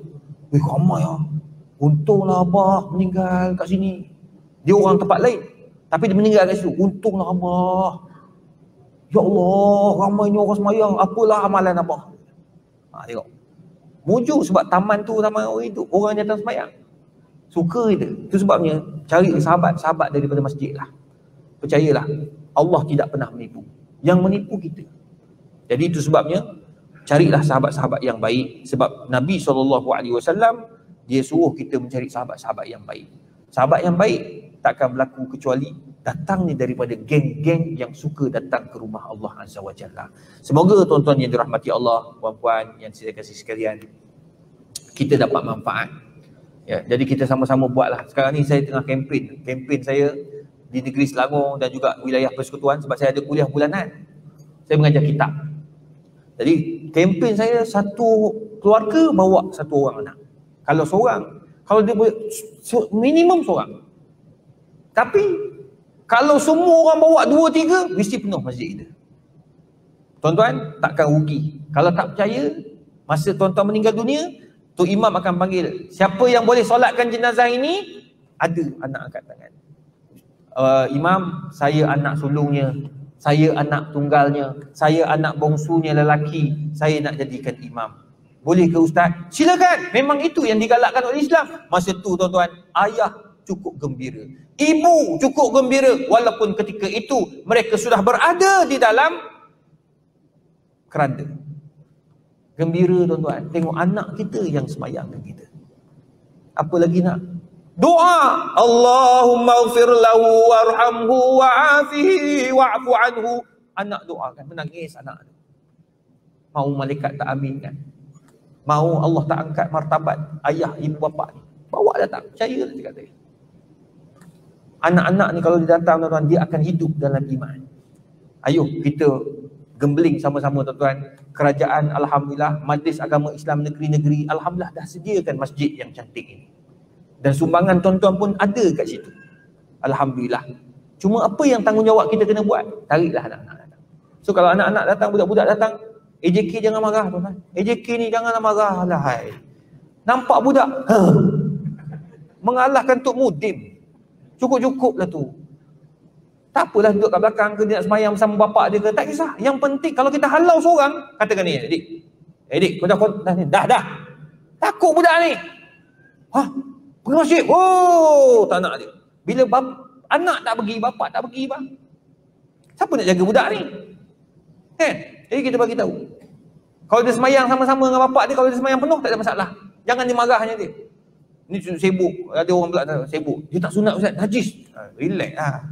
[SPEAKER 1] Eh ramai lah. Untunglah abah meninggal kat sini. Dia orang tempat lain. Tapi dia meninggal kat situ. Untunglah Abah. Ya Allah, ramainya orang semayang. Apalah amalan Abah? Ha, tengok. Mujuk sebab taman tu taman orang itu. Orang yang datang semayang. Suka itu. Itu sebabnya cari sahabat-sahabat daripada masjid lah. Percayalah. Allah tidak pernah menipu. Yang menipu kita. Jadi itu sebabnya carilah sahabat-sahabat yang baik. Sebab Nabi SAW dia suruh kita mencari sahabat-sahabat yang baik. Sahabat yang baik takkan berlaku kecuali datang ni daripada geng-geng yang suka datang ke rumah Allah Azza wa Jalla. Semoga tuan-tuan yang dirahmati Allah, puan-puan yang saya kasih sekalian, kita dapat manfaat. Ya, jadi kita sama-sama buatlah. Sekarang ni saya tengah kempen. Kempen saya di negeri Selangor dan juga wilayah persekutuan sebab saya ada kuliah bulanan. Saya mengajar kitab. Jadi kempen saya satu keluarga bawa satu orang anak. Kalau seorang, kalau dia boleh minimum seorang. Tapi kalau semua orang bawa dua tiga mesti penuh masjid kita. Tuan-tuan takkan rugi. Kalau tak percaya masa tuan-tuan meninggal dunia tu imam akan panggil siapa yang boleh solatkan jenazah ini ada anak angkat tangan. Uh, imam saya anak sulungnya saya anak tunggalnya, saya anak bongsunya lelaki, saya nak jadikan imam. Boleh ke ustaz? Silakan. Memang itu yang digalakkan oleh Islam. Masa tu tuan-tuan, ayah cukup gembira. Ibu cukup gembira walaupun ketika itu mereka sudah berada di dalam keranda. Gembira tuan-tuan. Tengok anak kita yang semayang dengan kita. Apa lagi nak? Doa. Allahumma ghafir lahu warhamhu wa'afihi wa'fu anhu. Anak doa kan. Menangis anak tu. Mau malaikat tak aminkan. Mau Allah tak angkat martabat ayah ibu bapa ni. Bawa datang. Percaya dia kata. Anak-anak ni kalau dia datang tuan-tuan, dia akan hidup dalam iman. Ayuh kita gembeling sama-sama tuan-tuan. Kerajaan Alhamdulillah, Majlis Agama Islam Negeri-Negeri, Alhamdulillah dah sediakan masjid yang cantik ini. Dan sumbangan tuan-tuan pun ada kat situ. Alhamdulillah. Cuma apa yang tanggungjawab kita kena buat? Tariklah anak-anak datang. So kalau anak-anak datang, budak-budak datang, AJK jangan marah tuan-tuan. AJK ni jangan marah lah hai. Nampak budak? Mengalahkan Tok Mudim. Cukup-cukup lah tu. Tak apalah duduk kat belakang ke dia nak semayang bersama bapak dia ke. Tak kisah. Yang penting kalau kita halau seorang, katakan ni, adik. Adik, kau dah, dah, dah, dah. Takut budak ni. Hah? Masjid. Oh, tak nak dia. Bila bap, anak tak pergi, bapak tak pergi, bang. Siapa nak jaga budak ni? Kan? Jadi kita bagi tahu. Kalau dia semayang sama-sama dengan bapak dia, kalau dia semayang penuh, tak ada masalah. Jangan dia marah hanya dia. Ni sibuk. Ada orang pula sibuk. Dia tak sunat Ustaz, najis. Ha, relax lah.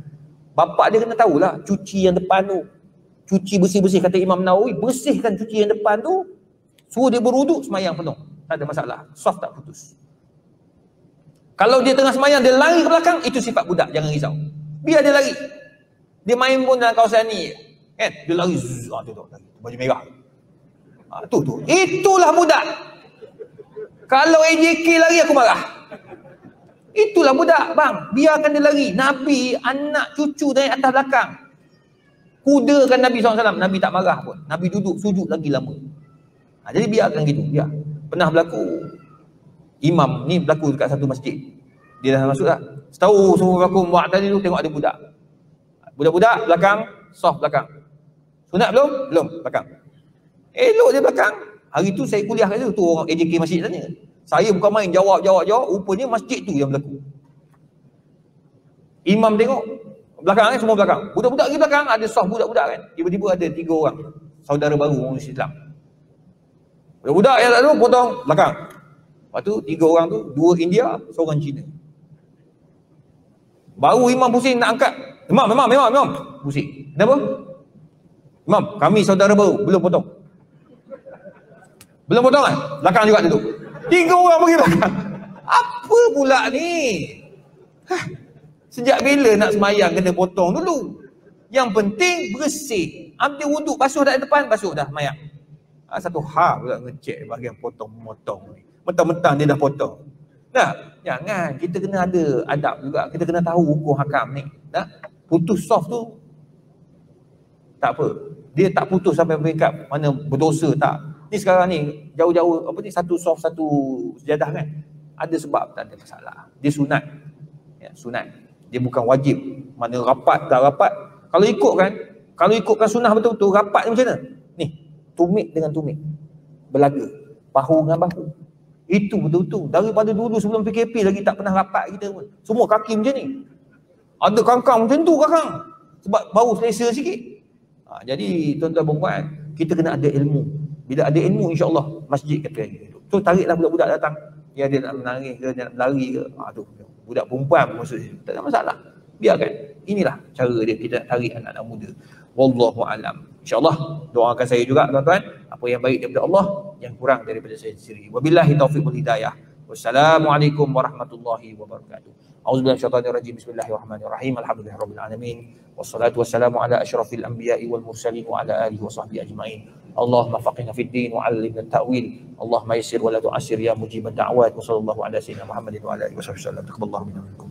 [SPEAKER 1] Bapak dia kena tahulah cuci yang depan tu. Cuci bersih-bersih kata Imam Nawawi, bersihkan cuci yang depan tu. Suruh dia beruduk semayang penuh. Tak ada masalah. Soft tak putus. Kalau dia tengah semayang, dia lari ke belakang, itu sifat budak. Jangan risau. Biar dia lari. Dia main pun dalam kawasan ni. Kan? Dia lari. Zzz, ah, tu, tu, baju merah. Ah, tu, tu. Itulah budak. Kalau AJK lari, aku marah. Itulah budak bang. Biarkan dia lari. Nabi anak cucu dari atas belakang. Kudakan Nabi SAW. Nabi tak marah pun. Nabi duduk sujud lagi lama. Ha, jadi biarkan gitu. Biar. Pernah berlaku. Imam ni berlaku dekat satu masjid. Dia dah masuk tak? Setahu muat tadi tu tengok ada budak. Budak-budak belakang. Soft belakang. Sunat belum? Belum. Belakang. Elok dia belakang. Hari tu saya kuliah kat situ. Tu orang AJK masjid tanya. Saya bukan main jawab, jawab, jawab. Rupanya masjid tu yang berlaku. Imam tengok. Belakang kan semua belakang. Budak-budak di belakang ada soft budak-budak kan. Tiba-tiba ada tiga orang. Saudara baru orang Islam. Budak-budak yang tak tahu potong belakang. Lepas tu tiga orang tu. Dua India, seorang Cina. Baru imam pusing nak angkat. Imam, imam, imam, imam. Pusing. Kenapa? Imam, kami saudara baru. Belum potong. Belum potong kan? Belakang juga duduk. Tiga orang pergi belakang. Apa pula ni? Sejak bila nak semayang kena potong dulu? Yang penting bersih. Ambil wuduk basuh dah depan, basuh dah mayang. Ha, satu ha pula ngecek bahagian potong-motong ni. Mentang-mentang dia dah potong. Nah, jangan. Kita kena ada adab juga. Kita kena tahu hukum hakam ni. Nah, putus soft tu tak apa. Dia tak putus sampai peringkat mana berdosa tak. Ni sekarang ni jauh-jauh apa ni satu soft satu sejadah kan. Ada sebab tak ada masalah. Dia sunat. Ya, sunat. Dia bukan wajib. Mana rapat tak rapat. Kalau ikut kan, kalau ikutkan sunnah betul-betul rapat ni macam mana? Tumit dengan tumit. Belaga. Bahu dengan bahu. Itu betul-betul. Daripada dulu sebelum PKP lagi tak pernah rapat kita pun. Semua kaki macam ni. Ada kangkang macam tu kangkang. Sebab baru selesa sikit. Ha, jadi tuan-tuan perempuan, kita kena ada ilmu. Bila ada ilmu insya-Allah masjid kata dia. Tu tariklah budak-budak datang. Ya dia nak menangis ke, nak lari ke. Ha tu. Budak perempuan maksud dia. Tak ada masalah. Biarkan. Inilah cara dia kita tarik anak-anak muda. Wallahu alam. Insya-Allah doakan saya juga tuan-tuan, apa yang baik daripada Allah, yang kurang daripada saya sendiri. Wabillahi taufiq wal hidayah. Wassalamualaikum warahmatullahi wabarakatuh. A'udzubillahi minasyaitonir rajim. Bismillahirrahmanirrahim. Alhamdulillahirabbil alamin. Wassalatu wassalamu ala asyrafil anbiya'i wal mursalin wa ala alihi wa sahbihi ajma'in. اللهم فقهنا في الدين وعلمنا التأويل اللهم يسر ولا تعسر يا مجيب الدعوات وصلى الله على سيدنا محمد وعلى اله وصحبه وسلم تقبل الله منا ومنكم